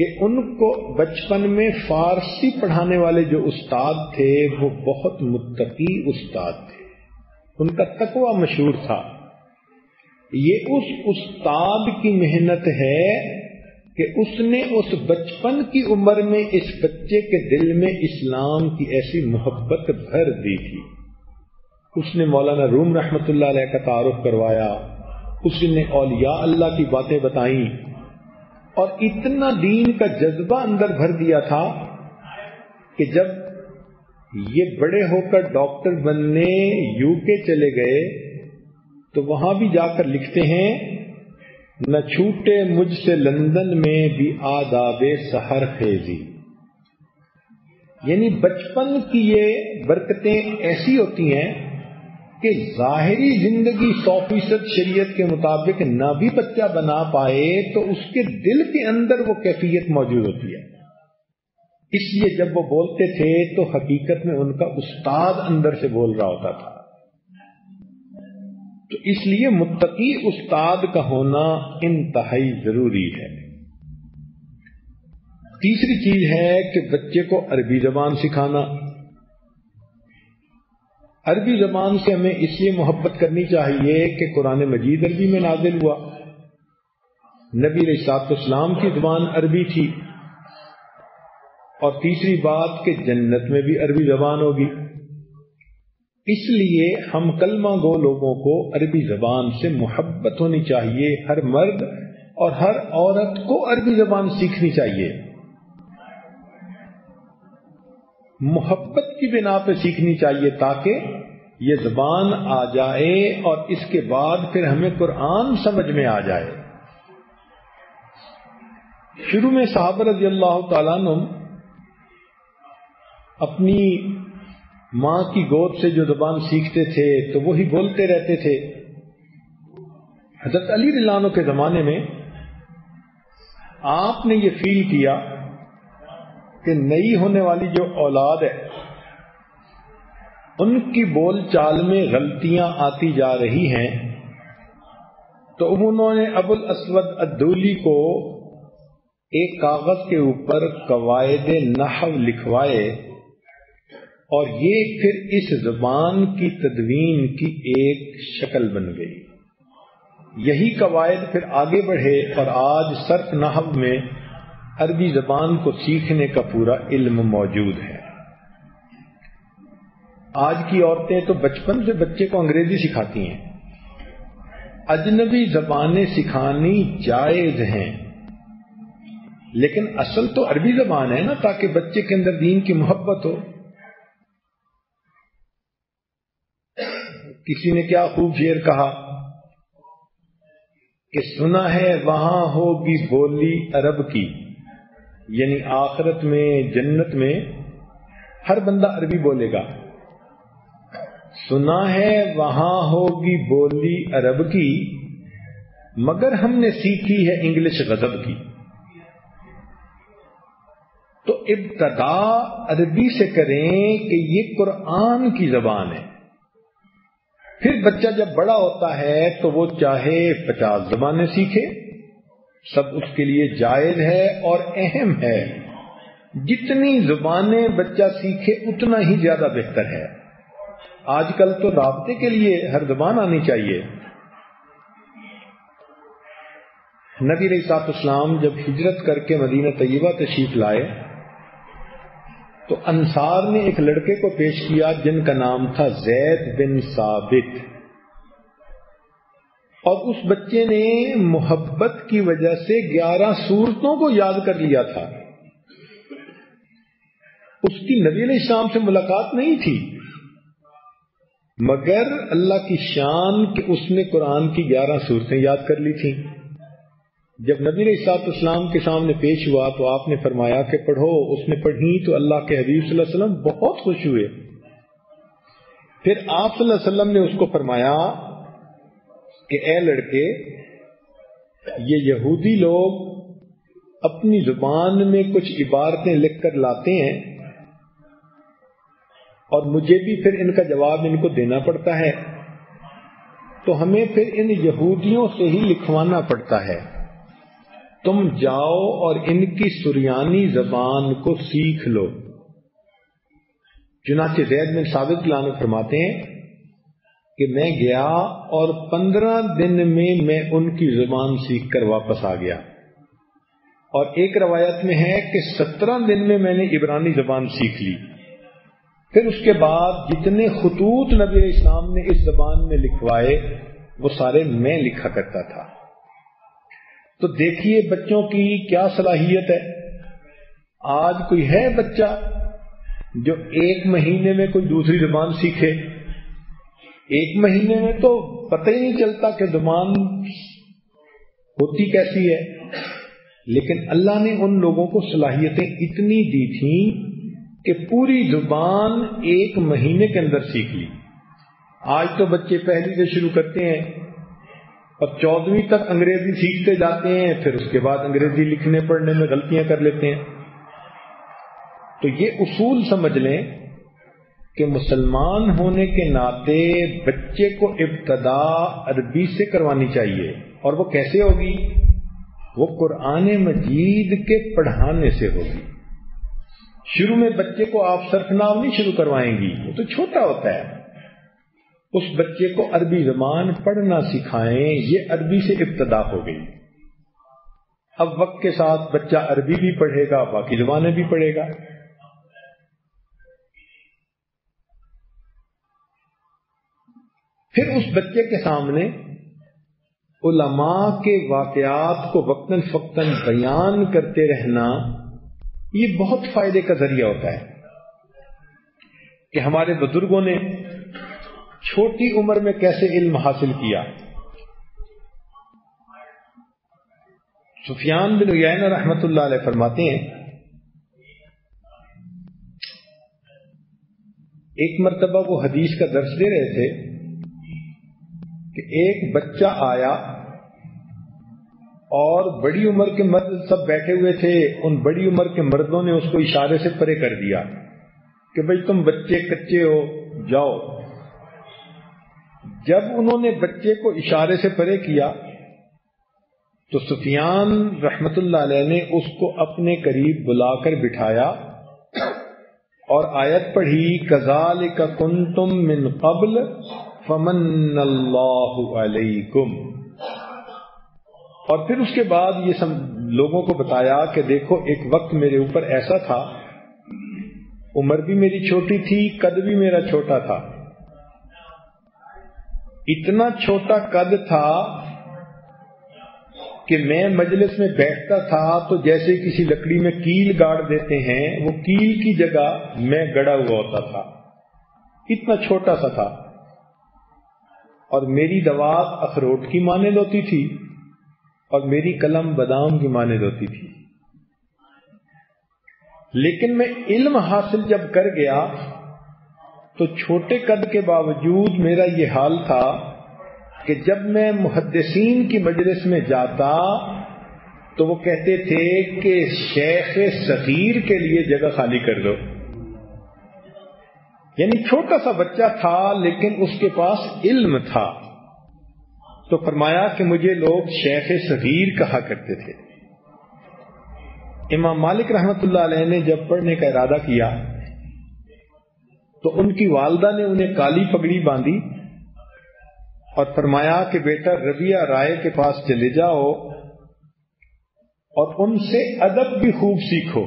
कि उनको बचपन में फारसी पढ़ाने वाले जो उस्ताद थे, वो बहुत मुत्तकी उस्ताद थे। उनका तकवा मशहूर था। ये उस उस्ताद की मेहनत है कि उसने उस बचपन की उम्र में इस बच्चे के दिल में इस्लाम की ऐसी मोहब्बत भर दी थी। उसने मौलाना रूम रहमतुल्लाह का तारुफ करवाया। उसने औलिया अल्लाह की बातें बताई। और इतना दीन का जज्बा अंदर भर दिया था कि जब ये बड़े होकर डॉक्टर बनने यूके चले गए तो वहाँ भी जाकर लिखते हैं, न छूटे मुझसे लंदन में भी आदाबे सहर खेजी यानी बचपन की ये बरकतें ऐसी होती हैं कि जाहिरी ज़िंदगी सौ फ़ीसद शरीयत के मुताबिक न भी बच्चा बना पाए तो उसके दिल के अंदर वो कैफियत मौजूद होती है। इसलिए जब वो बोलते थे तो हकीकत में उनका उस्ताद अंदर से बोल रहा होता था। तो इसलिए मुत्तकी उस्ताद का होना इंतहाई ज़रूरी है। तीसरी चीज़ है कि बच्चे को अरबी जबान सिखाना। अरबी जबान से हमें इसलिए मोहब्बत करनी चाहिए कि कुरान मजीद अरबी में नाजिल हुआ। नबी इस्लाम की जबान अरबी थी और तीसरी बात कि जन्नत में भी अरबी जबान होगी। इसलिए हम कलमा गो लोगों को अरबी जबान से मोहब्बत होनी चाहिए। हर मर्द और हर औरत को अरबी जबान सीखनी चाहिए। मोहब्बत की बिना पे सीखनी चाहिए ताकि ये जबान आ जाए और इसके बाद फिर हमें कुरान समझ में आ जाए। शुरू में साहब रज़ी अल्लाह तुम अपनी माँ की गोद से जो जबान सीखते थे तो वही बोलते रहते थे। हज़रत अली रिलानो के जमाने में आपने ये फील किया कि नई होने वाली जो औलाद है उनकी बोलचाल में गलतियाँ आती जा रही हैं तो उन्होंने अबुल असवद अदूली को एक कागज़ के ऊपर कवायद नहव लिखवाए और ये फिर इस जबान की तदवीन की एक शक्ल बन गई। यही कवायद फिर आगे बढ़े और आज सर्फ नहव में अरबी जबान को सीखने का पूरा इल्म मौजूद है। आज की औरतें तो बचपन से बच्चे को अंग्रेज़ी सिखाती हैं। अजनबी जबानें सिखानी जायज़ हैं। लेकिन असल तो अरबी जबान है ना, ताकि बच्चे के अंदर दीन की मोहब्बत हो। किसी ने क्या खूब शेर कहा कि सुना है वहाँ होगी बोली अरब की, यानी आखरत में, जन्नत में हर बंदा अरबी बोलेगा। सुना है, वहाँ होगी बोली अरब की, मगर हमने सीखी है इंग्लिश गजब की। तो इब्तदा अरबी से करें कि ये कुरान की जबान है। फिर बच्चा जब बड़ा होता है तो वो चाहे पचास जबानें सीखे। सब उसके लिए जायज़ है और अहम है। जितनी जुबानें बच्चा सीखे, उतना ही ज़्यादा बेहतर है। आजकल तो रबते के लिए हर जबान आनी चाहिए। नबी रईसातम जब हिजरत करके मदीना तय्यबा तशीफ लाए तो अंसार ने एक लड़के को पेश किया जिनका नाम था जैद बिन साबित। और उस बच्चे ने मोहब्बत की वजह से ग्यारह सूरतों को याद कर लिया था। उसकी नबी इस्लाम से मुलाकात नहीं थी। मगर अल्लाह की शान कि उसने कुरान की ग्यारह सूरतें याद कर ली थी। जब नबी इस्लाम के सामने पेश हुआ तो आपने फरमाया कि पढ़ो, उसने पढ़ी तो अल्लाह के हबीब वसल्लम बहुत खुश हुए। फिर आप वसल्लम ने उसको फरमाया कि, ए लड़के, ये यहूदी लोग अपनी ज़ुबान में कुछ इबारतें लिखकर लाते हैं और मुझे भी फिर इनका जवाब इनको देना पड़ता है। तो हमें फिर इन यहूदियों से ही लिखवाना पड़ता है। तुम जाओ और इनकी सुरियानी जबान को सीख लो। चुनाचे जैद में साबित लाने फरमाते हैं कि मैं गया और पंद्रह दिन में मैं उनकी ज़ुबान सीख कर वापस आ गया। और एक रवायत में है कि सत्रह दिन में मैंने इबरानी जबान सीख ली। फिर उसके बाद जितने खतूत नबी इस्लाम ने इस जबान में लिखवाए, वो सारे मैं लिखा करता था। तो देखिए बच्चों की क्या सलाहियत है। आज कोई है बच्चा जो एक महीने में कोई दूसरी जबान सीखे? एक महीने में तो पता ही नहीं चलता कि जबान होती कैसी है। लेकिन अल्लाह ने उन लोगों को सलाहियतें इतनी दी थी कि पूरी ज़ुबान एक महीने के अंदर सीख ली। आज तो बच्चे पहली से शुरू करते हैं और चौदहवीं तक अंग्रेज़ी सीखते जाते हैं, फिर उसके बाद अंग्रेज़ी लिखने, पढ़ने में गलतियाँ कर लेते हैं। तो ये उसूल समझ लें कि मुसलमान होने के नाते बच्चे को इब्तदा अरबी से करवानी चाहिए। और वो कैसे होगी? वो कुरान मजीद के पढ़ाने से होगी। शुरू में बच्चे को आप सरफनाव नहीं शुरू करवाएँगी, वो तो छोटा होता है। उस बच्चे को अरबी जबान पढ़ना सिखाएँ, ये अरबी से इब्तदा हो गई। अब वक्त के साथ बच्चा अरबी भी पढ़ेगा, बाकी जबानें भी पढ़ेगा। फिर उस बच्चे के सामने उलमा के वाकयात को वक्तन फक्तन बयान करते रहना ये बहुत फ़ायदे का ज़रिया होता है कि हमारे बुज़ुर्गों ने छोटी उम्र में कैसे इल्म हासिल किया। सुफियान बिन उन रहमत फरमाते हैं, एक मरतबा वो हदीस का दर्श दे रहे थे कि एक बच्चा आया और बड़ी उम्र के मर्द सब बैठे हुए थे, उन बड़ी उम्र के मर्दों ने उसको इशारे से परे कर दिया कि भाई तुम बच्चे कच्चे हो, जाओ। जब उन्होंने बच्चे को इशारे से परे किया तो सुफियान रहमतुल्लाह ने उसको अपने करीब बुलाकर बिठाया और आयत पढ़ी कजाल का कुन तुम मिन कबल फमन अलैकुम। और फिर उसके बाद ये सब लोगों को बताया कि देखो, एक वक्त मेरे ऊपर ऐसा था। उम्र भी मेरी छोटी थी, कद भी मेरा छोटा था। इतना छोटा कद था कि मैं मजलिस में बैठता था तो जैसे किसी लकड़ी में कील गाड़ देते हैं, वो कील की जगह मैं गड़ा हुआ होता था। इतना छोटा सा था। और मेरी दवात अखरोट की माने होती थी। और मेरी कलम बादाम की माने होती थी। लेकिन मैं इल्म हासिल जब कर गया तो छोटे कद के बावजूद मेरा ये हाल था कि जब मैं मुहदसिन की मजलिस में जाता तो वो कहते थे कि शेख सगीर के लिए जगह खाली कर दो। यानी छोटा सा बच्चा था, लेकिन उसके पास इल्म था। तो फरमाया कि मुझे लोग शेख सगीर कहा करते थे। इमाम मालिक रहमतुल्लाह ने जब पढ़ने का इरादा किया तो उनकी वालदा ने उन्हें काली पगड़ी बांधी और फरमाया कि बेटा रबिया राय के पास चले जाओ और उनसे अदब भी खूब सीखो।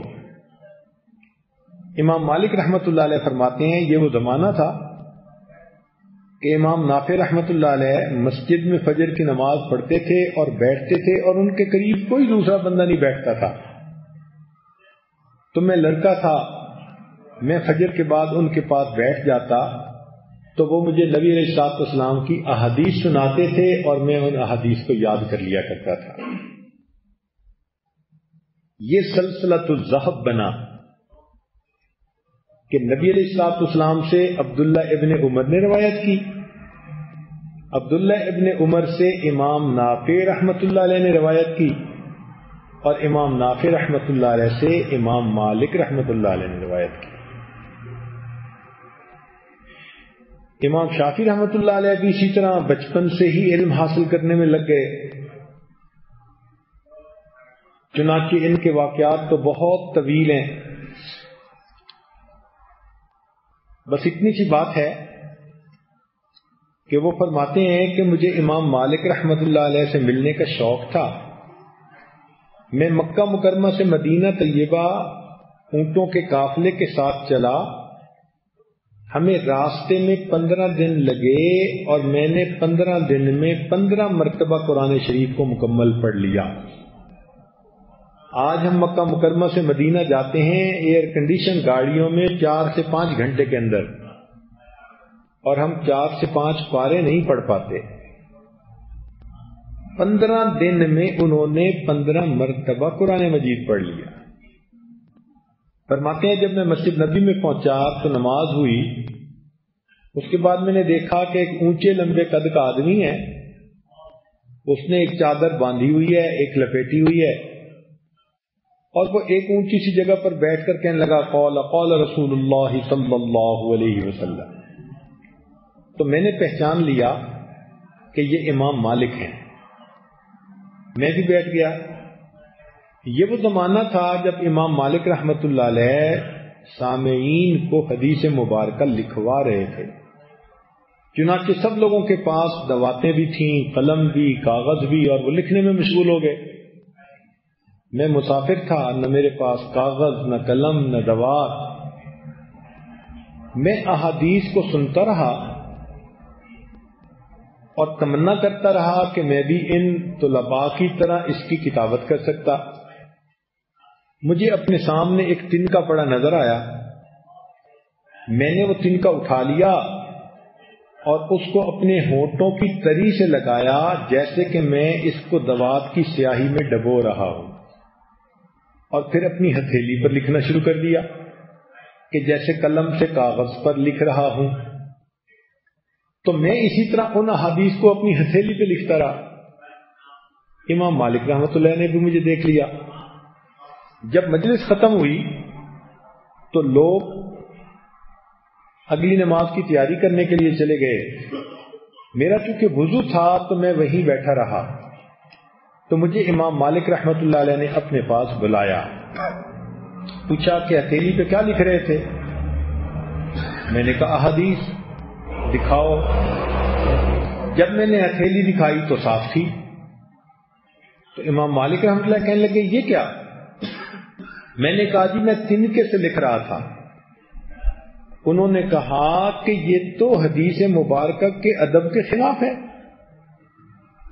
इमाम मालिक रहमत फरमाते हैं, ये वो जमाना था कि इमाम नाफे रहमत मस्जिद में फजर की नमाज़ पढ़ते थे और बैठते थे और उनके करीब कोई दूसरा बंदा नहीं बैठता था। तो मैं लड़का था, मैं फजर के बाद उनके पास बैठ जाता तो वो मुझे नबी सलाम की अहदीस सुनाते थे और मैं उन अहदीस को याद कर लिया करता था। ये सलसलतुलजहब बना। कि नबी सलाम से अब्दुल्ला इबन उमर ने रवायत की। अब्दुल्ला इबन उमर से इमाम नाफे रहमत ने रवायत की और इमाम नाफे रहमत से इमाम मालिक रहमत ने रवायत की। इमाम शाफी रहमत भी इसी तरह बचपन से ही इल्म हासिल करने में लग गए। चुनाचे इनके वाकयात तो बहुत तवील हैं। बस इतनी सी बात है कि वो फरमाते हैं कि मुझे इमाम मालिक रहमत से मिलने का शौक था। मैं मक्का मुकरमा से मदीना तैयबा ऊंटों के काफले के साथ चला। हमें रास्ते में पंद्रह दिन लगे और मैंने पंद्रह दिन में पंद्रह मरतबा कुरान शरीफ को मुकम्मल पढ़ लिया। आज हम मक्का मुकरमा से मदीना जाते हैं एयर कंडीशन गाड़ियों में चार से पाँच घंटे के अंदर। और हम चार से पाँच पारे नहीं पढ़ पाते। पंद्रह दिन में उन्होंने पंद्रह मरतबा कुरान मजीद पढ़ लिया। फरमाते हैं, जब मैं मस्जिद नबी में पहुँचा तो नमाज़ हुई। उसके बाद मैंने देखा कि एक ऊँचे लंबे कद का आदमी है। उसने एक चादर बांधी हुई है, एक लपेटी हुई है। और वो एक ऊँची सी जगह पर बैठकर कहने लगा, कौल कौल रसूलुल्लाह सल्लल्लाहु तो मैंने पहचान लिया कि ये इमाम मालिक हैं। मैं भी बैठ गया। ये वो जमाना था जब इमाम मालिक रहमत सामीन को हदीस मुबारक लिखवा रहे थे। चुनाचे सब लोगों के पास दवातें भी थीं, कलम भी, कागज़ भी, और वो लिखने में मशगूल हो गए। मैं मुसाफिर था, न मेरे पास कागज़, न कलम, न दवात मैं अहादीस को सुनता रहा और तमन्ना करता रहा कि मैं भी इन तुलबा की तरह इसकी किताबत कर सकता। मुझे अपने सामने एक तिनका पड़ा नज़र आया। मैंने वो तिनका उठा लिया और उसको अपने होठों की तरी से लगाया, जैसे कि मैं इसको दवात की स्याही में डबो रहा हूँ। और फिर अपनी हथेली पर लिखना शुरू कर दिया कि जैसे कलम से कागज़ पर लिख रहा हूँ। तो मैं इसी तरह उन हदीस को अपनी हथेली पे लिखता रहा। इमाम मालिक रहमत ने भी मुझे देख लिया। जब मजलिस खत्म हुई तो लोग अगली नमाज़ की तैयारी करने के लिए चले गए। मेरा चूँकि वज़ू था तो मैं वहीं बैठा रहा। तो मुझे इमाम मालिक अलैह ने अपने पास बुलाया। पूछा कि हथेली पे क्या लिख रहे थे? मैंने कहा हदीस दिखाओ। जब मैंने हथेली दिखाई तो साफ़ थी। तो इमाम मालिक रहमतुल्लाह कहने लगे, ये क्या? मैंने कहा, जी, मैं तिनके से लिख रहा था। उन्होंने कहा कि, ये तो हदीस मुबारक के अदब के खिलाफ है।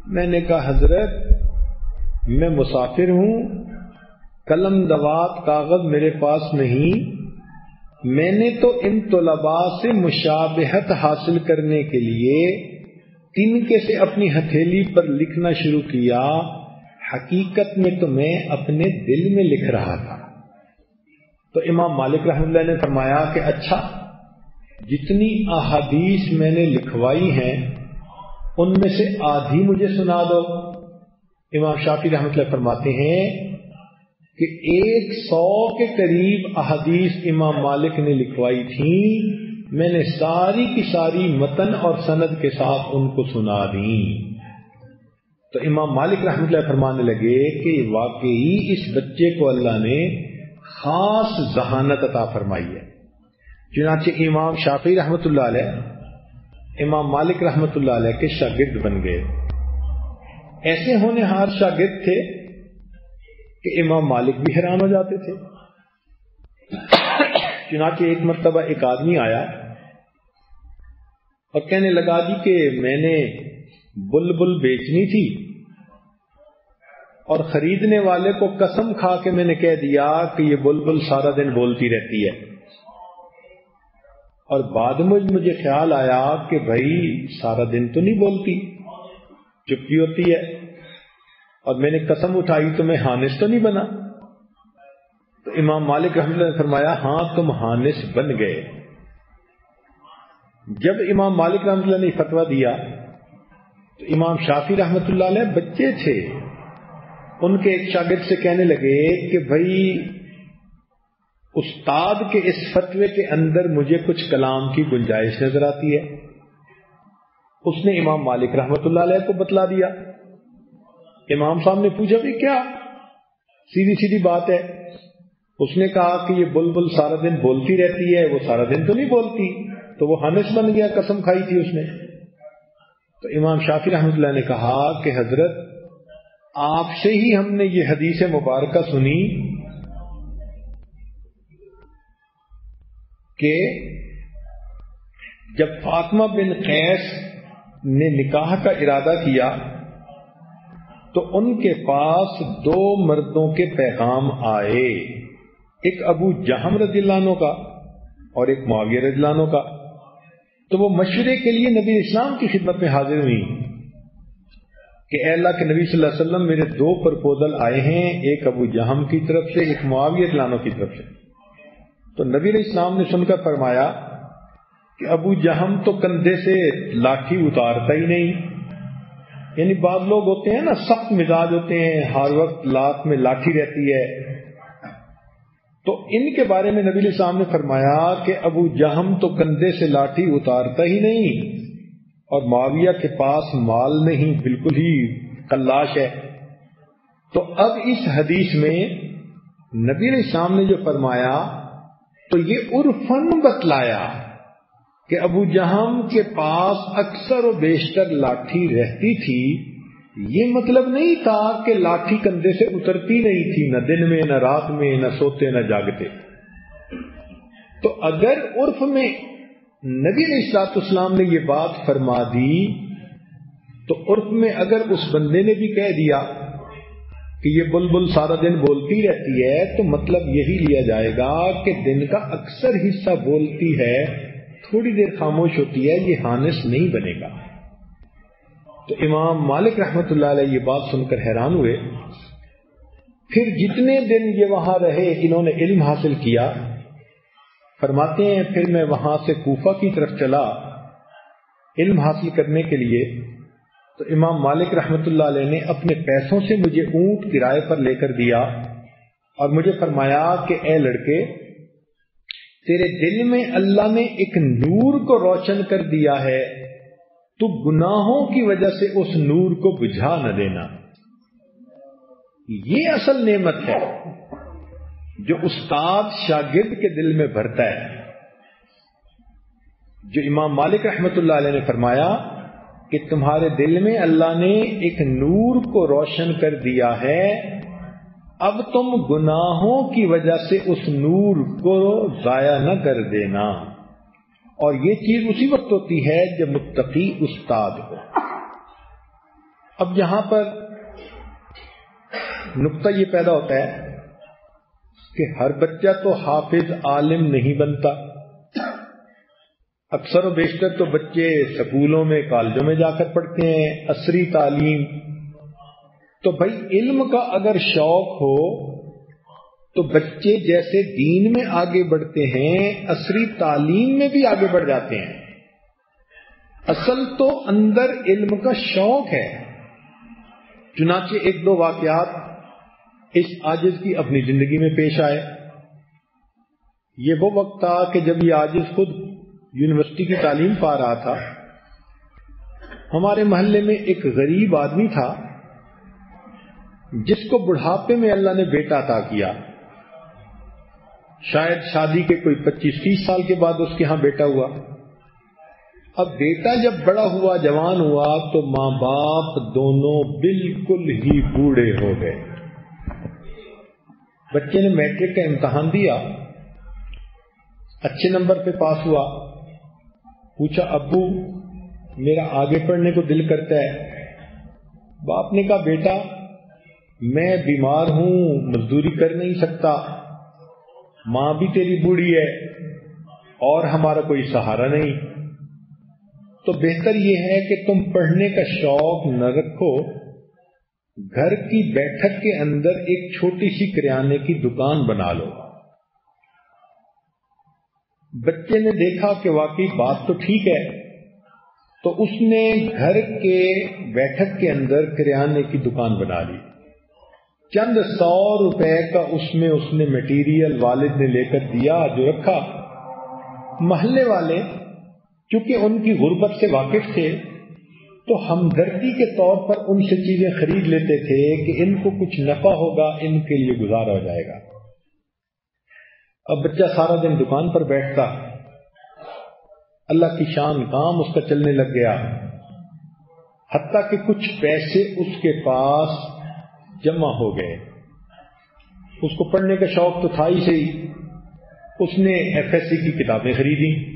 मैंने कहा, हज़रत मैं मुसाफिर हूँ, कलम दवात कागज़ मेरे पास नहीं। मैंने तो इन तलबा से मुशाबहत हासिल करने के लिए तिनके से अपनी हथेली पर लिखना शुरू किया। हकीकत में तो मैं अपने दिल में लिख रहा था। तो इमाम मालिक रहमल्ला ने फरमाया कि अच्छा जितनी अहादीस मैंने लिखवाई हैं, उनमें से आधी मुझे सुना दो। इमाम शाफी रहमत फरमाते हैं कि एक सौ के करीब अहादीस इमाम मालिक ने लिखवाई थी, मैंने सारी की सारी मतन और सनद के साथ उनको सुना दी। तो इमाम मालिक रहमत फरमाने लगे कि वाकई इस बच्चे को अल्लाह ने खास जहानत अता फरमाई है। चुनाचे इमाम शाफी रहमत इमाम मालिक रहमत के शागिर्द बन गए। ऐसे होने हार शागिर्द थे कि इमाम मालिक भी हैरान हो जाते थे। चुनाचे एक मरतबा एक आदमी आया और कहने लगा जी कि मैंने बुलबुल बुल बेचनी थी और खरीदने वाले को कसम खा के मैंने कह दिया कि ये बुलबुल बुल सारा दिन बोलती रहती है। और बाद में मुझे ख्याल आया कि भाई सारा दिन तो नहीं बोलती। चुप्पी होती है। और मैंने कसम उठाई तो मैं हानिस तो नहीं बना। तो इमाम मालिक रहमत ने फरमाया, हाँ, तुम हानिस बन गए। जब इमाम मालिक रहमत ने फतवा दिया तो इमाम शाफी रहमत ने बच्चे थे। उनके एक शागिद से कहने लगे कि, भाई, उस्ताद के इस फतवे के अंदर मुझे कुछ कलाम की गुंजाइश नज़र आती है। उसने इमाम मालिक रहमत को बतला दिया। इमाम साहब ने पूछा भी क्या? सीधी सीधी बात है। उसने कहा कि ये बुलबुल सारा दिन बोलती रहती है, वो सारा दिन तो नहीं बोलती। तो वो हनस बन गया, कसम खाई थी उसने। तो इमाम शाफी रहमत ने कहा कि, हज़रत, आपसे ही हमने ये हदीस मुबारक सुनी कि जब फातिमा बिन कैस ने निकाह का इरादा किया तो उनके पास दो मर्दों के पैगाम आए। एक अबू जहम रजिल्लानों का और एक मुआविया रजिल्लानों का। तो वो मशवरे के लिए नबी इस्लाम की खिदमत में हाजिर हुई कि अल्लाह के नबी सल्लल्लाहु अलैहि वसल्लम मेरे दो प्रपोजल आए हैं, एक अबू जहम की तरफ़ से, एक मुआवियत लानो की तरफ़ से। तो नबी इस्लाम ने सुनकर फरमाया कि अबू जहम तो कंधे से लाठी उतारता ही नहीं। यानी बाद लोग होते हैं ना, सख्त मिजाज होते हैं, हर वक्त लात में लाठी रहती है। तो इनके बारे में नबी इस्लाम ने फरमाया कि अबू जहम तो कंधे से लाठी उतारता ही नहीं और माविया के पास माल नहीं, बिल्कुल ही कल्लाश है। तो अब इस हदीस में नबी ने जो फरमाया तो ये उर्फन बतलाया। कि अबू जहम के पास अक्सर और बेशतर लाठी रहती थी। ये मतलब नहीं था कि लाठी कंधे से उतरती नहीं थी, न दिन में, न रात में, न सोते, न जागते। तो अगर उर्फ़ में नबी इस्लाम ने यह बात फरमा दी तो उर्फ़ में अगर उस बंदे ने भी कह दिया कि ये बुलबुल सारा दिन बोलती रहती है तो मतलब यही लिया जाएगा कि दिन का अक्सर हिस्सा बोलती है थोड़ी देर खामोश होती है, ये हानिस नहीं बनेगा। तो इमाम मालिक रहमत ये बात सुनकर हैरान हुए। फिर जितने दिन ये वहाँ रहे, इन्होंने इल्म हासिल किया, फरमाते हैं, फिर मैं वहाँ से कूफा की तरफ़ चला, इल्म हासिल करने के लिए तो इमाम मालिक रहमत ने अपने पैसों से मुझे ऊँट किराए पर लेकर दिया और मुझे फरमाया कि, ए लड़के तेरे दिल में अल्लाह ने एक नूर को रोशन कर दिया है तो गुनाहों की वजह से उस नूर को बुझा न देना। ये असल नेमत है जो उस्ताद शागिर्द के दिल में भरता है। जो इमाम मालिक रहमतुल्लाह ने फरमाया कि तुम्हारे दिल में अल्लाह ने एक नूर को रोशन कर दिया है अब तुम गुनाहों की वजह से उस नूर को जाया न कर देना। और ये चीज़ उसी वक्त होती है जब मुत्तकी उस्ताद हो। अब यहाँ पर नुक्ता ये पैदा होता है कि हर बच्चा तो हाफिज आलिम नहीं बनता। अक्सर बेशतर तो बच्चे स्कूलों में, कॉलेजों में जाकर पढ़ते हैं, असरी तालीम तो भाई, इल्म का अगर शौक हो तो बच्चे जैसे दीन में आगे बढ़ते हैं असरी तालीम में भी आगे बढ़ जाते हैं। असल तो अंदर इल्म का शौक है। चुनाचे एक दो वाकयात इस आजिज की अपनी ज़िंदगी में पेश आए। ये वो वक्त था कि जब ये आजिज खुद यूनिवर्सिटी की तालीम पा रहा था। हमारे मोहल्ले में एक गरीब आदमी था जिसको बुढ़ापे में अल्लाह ने बेटा अता किया। शायद शादी के कोई 25-30 साल के बाद उसके यहाँ बेटा हुआ। अब बेटा जब बड़ा हुआ, जवान हुआ तो माँ बाप दोनों बिल्कुल ही बूढ़े हो गए। बच्चे ने मैट्रिक का इम्तहान दिया। अच्छे नंबर पे पास हुआ। पूछा, अब्बू, मेरा आगे पढ़ने को दिल करता है? बाप ने कहा, बेटा मैं बीमार हूँ, मजदूरी कर नहीं सकता। माँ भी तेरी बूढ़ी है, और हमारा कोई सहारा नहीं। तो बेहतर यह है कि तुम पढ़ने का शौक न रखो। घर की बैठक के अंदर एक छोटी सी किराने की दुकान बना लो। बच्चे ने देखा कि वाकई बात तो ठीक है तो उसने घर के बैठक के अंदर किराने की दुकान बना ली। चंद सौ रुपए का उसमें उसने मटेरियल वालिद ने लेकर दिया, जो रखा। महल्ले वाले, चूँकि उनकी गुर्बत से वाकिफ थे तो हमदर्दी के तौर पर उनसे चीज़ें खरीद लेते थे कि इनको कुछ नफा होगा, इनके लिए गुजारा हो जाएगा। अब बच्चा सारा दिन दुकान पर बैठता। अल्लाह की शान काम उसका चलने लग गया। हत्या कि कुछ पैसे उसके पास जमा हो गए। उसको पढ़ने का शौक तो था ही सही। उसने एफएससी की किताबें खरीदी।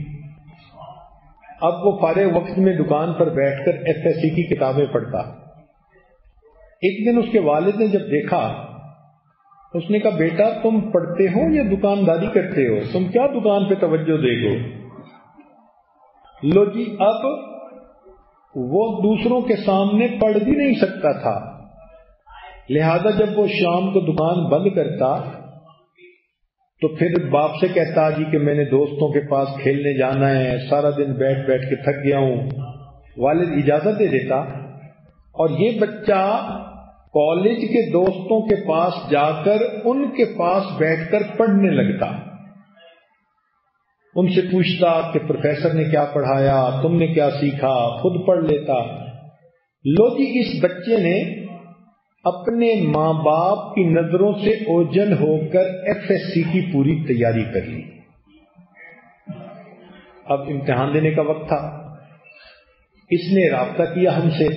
अब वो फारे वक्त में दुकान पर बैठकर एफएससी की किताबें पढ़ता। एक दिन उसके वालिद ने जब देखा, उसने कहा, बेटा, तुम पढ़ते हो या दुकानदारी करते हो? तुम क्या दुकान पे तवज्जो देखो लो जी, अब वो दूसरों के सामने पढ़ भी नहीं सकता था। लिहाजा जब वो शाम को दुकान बंद करता तो फिर बाप से कहता, जी कि मैंने दोस्तों के पास खेलने जाना है, सारा दिन बैठ बैठ के थक गया हूँ। वालिद इजाज़त दे देता। और ये बच्चा कॉलेज के दोस्तों के पास जाकर उनके पास बैठकर पढ़ने लगता। उनसे पूछता कि प्रोफेसर ने क्या पढ़ाया? तुमने क्या सीखा? खुद पढ़ लेता। लो जी इस बच्चे ने अपने माँ बाप की नज़रों से ओझल होकर एफएससी की पूरी तैयारी कर ली। अब इम्तिहान देने का वक्त था। इसने रबता किया हमसे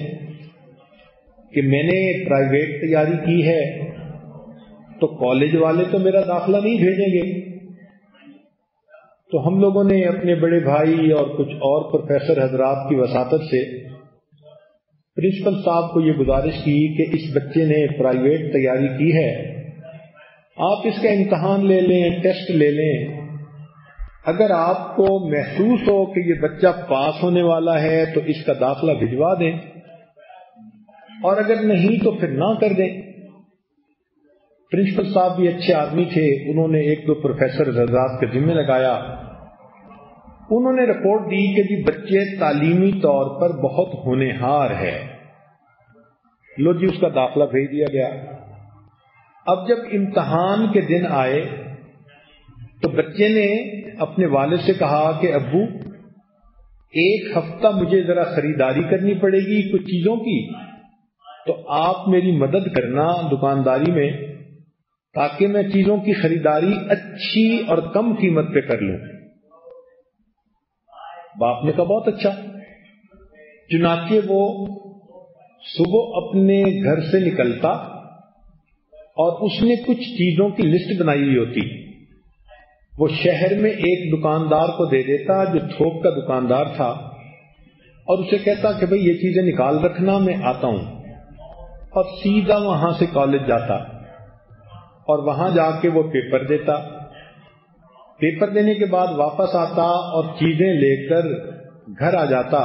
कि मैंने प्राइवेट तैयारी की है तो कॉलेज वाले तो मेरा दाखला नहीं भेजेंगे। तो हम लोगों ने अपने बड़े भाई और कुछ और प्रोफेसर हजरात की वसात से प्रिंसिपल साहब को यह गुजारिश की कि इस बच्चे ने प्राइवेट तैयारी की है। आप इसका इम्तहान ले लें, टेस्ट ले लें। अगर आपको महसूस हो कि ये बच्चा पास होने वाला है तो इसका दाखला भिजवा दें। और अगर नहीं तो फिर ना कर दें। प्रिंसिपल साहब भी अच्छे आदमी थे। उन्होंने एक दो प्रोफेसर रजात के जिम्मे लगाया। उन्होंने रिपोर्ट दी कि जी बच्चे तालीमी तौर पर बहुत होनेहार है। लो जी, उसका दाखला भेज दिया गया। अब जब इम्तहान के दिन आए तो बच्चे ने अपने वालिद से कहा कि, अब्बू, एक हफ़्ता मुझे जरा खरीदारी करनी पड़ेगी कुछ चीज़ों की तो आप मेरी मदद करना दुकानदारी में, ताकि मैं चीज़ों की खरीदारी अच्छी और कम कीमत पे कर लूँ। बाप ने कहा, बहुत अच्छा। चुनाचे वो सुबह अपने घर से निकलता और उसने कुछ चीज़ों की लिस्ट बनाई हुई होती। वो शहर में एक दुकानदार को दे देता, जो थोक का दुकानदार था, और उसे कहता कि, भाई, ये चीज़ें निकाल रखना, मैं आता हूँ। और सीधा वहाँ से कॉलेज जाता और वहाँ जाके वो पेपर देता। पेपर देने के बाद वापस आता और चीज़ें लेकर घर आ जाता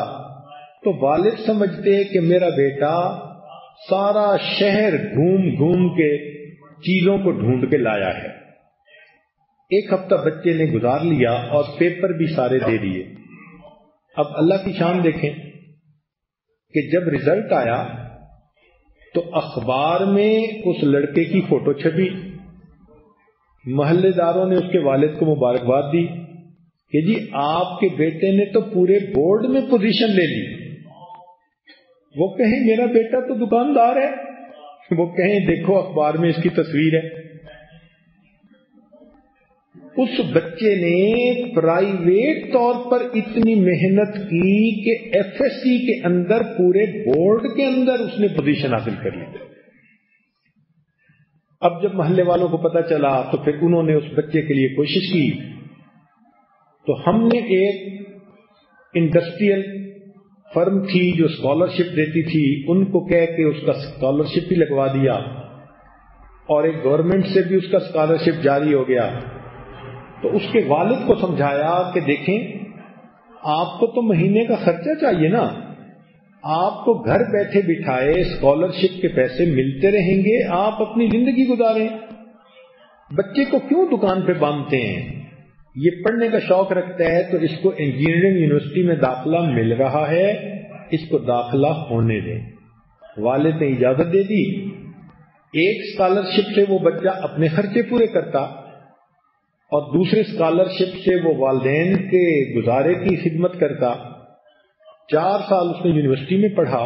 तो वालिद समझते कि मेरा बेटा सारा शहर घूम घूम के चीज़ों को ढूंढ के लाया है। एक हफ़्ता बच्चे ने गुजार लिया और पेपर भी सारे दे दिए। अब अल्लाह की शान देखें कि जब रिज़ल्ट आया तो अखबार में उस लड़के की फ़ोटो छपी। मोहल्लेदारों ने उसके वालिद को मुबारकबाद दी कि जी, आपके बेटे ने तो पूरे बोर्ड में पोजीशन ले ली। वो कहें, मेरा बेटा तो दुकानदार है। वो कहें, देखो, अखबार में इसकी तस्वीर है। उस बच्चे ने प्राइवेट तौर पर इतनी मेहनत की कि एफएससी के अंदर, पूरे बोर्ड के अंदर उसने पोजीशन हासिल कर ली। अब जब मोहल्ले वालों को पता चला तो फिर उन्होंने उस बच्चे के लिए कोशिश की। तो हमने एक इंडस्ट्रियल फर्म थी जो स्कॉलरशिप देती थी। उनको कह के उसका स्कॉलरशिप भी लगवा दिया और एक गवर्नमेंट से भी उसका स्कॉलरशिप जारी हो गया। तो उसके वालिद को समझाया कि देखें, आपको तो महीने का खर्चा चाहिए ना। आपको घर बैठे बिठाए स्कॉलरशिप के पैसे मिलते रहेंगे, आप अपनी ज़िंदगी गुजारें। बच्चे को क्यों दुकान पे बांधते हैं? ये पढ़ने का शौक रखता है तो इसको इंजीनियरिंग यूनिवर्सिटी में दाखिला मिल रहा है, इसको दाखिला होने दें। वाले ने इजाज़त दे दी। एक स्कॉलरशिप से वो बच्चा अपने खर्चे पूरे करता और दूसरे स्कॉलरशिप से वो वालदेन के गुजारे की खिदमत करता। चार साल उसने यूनिवर्सिटी में पढ़ा,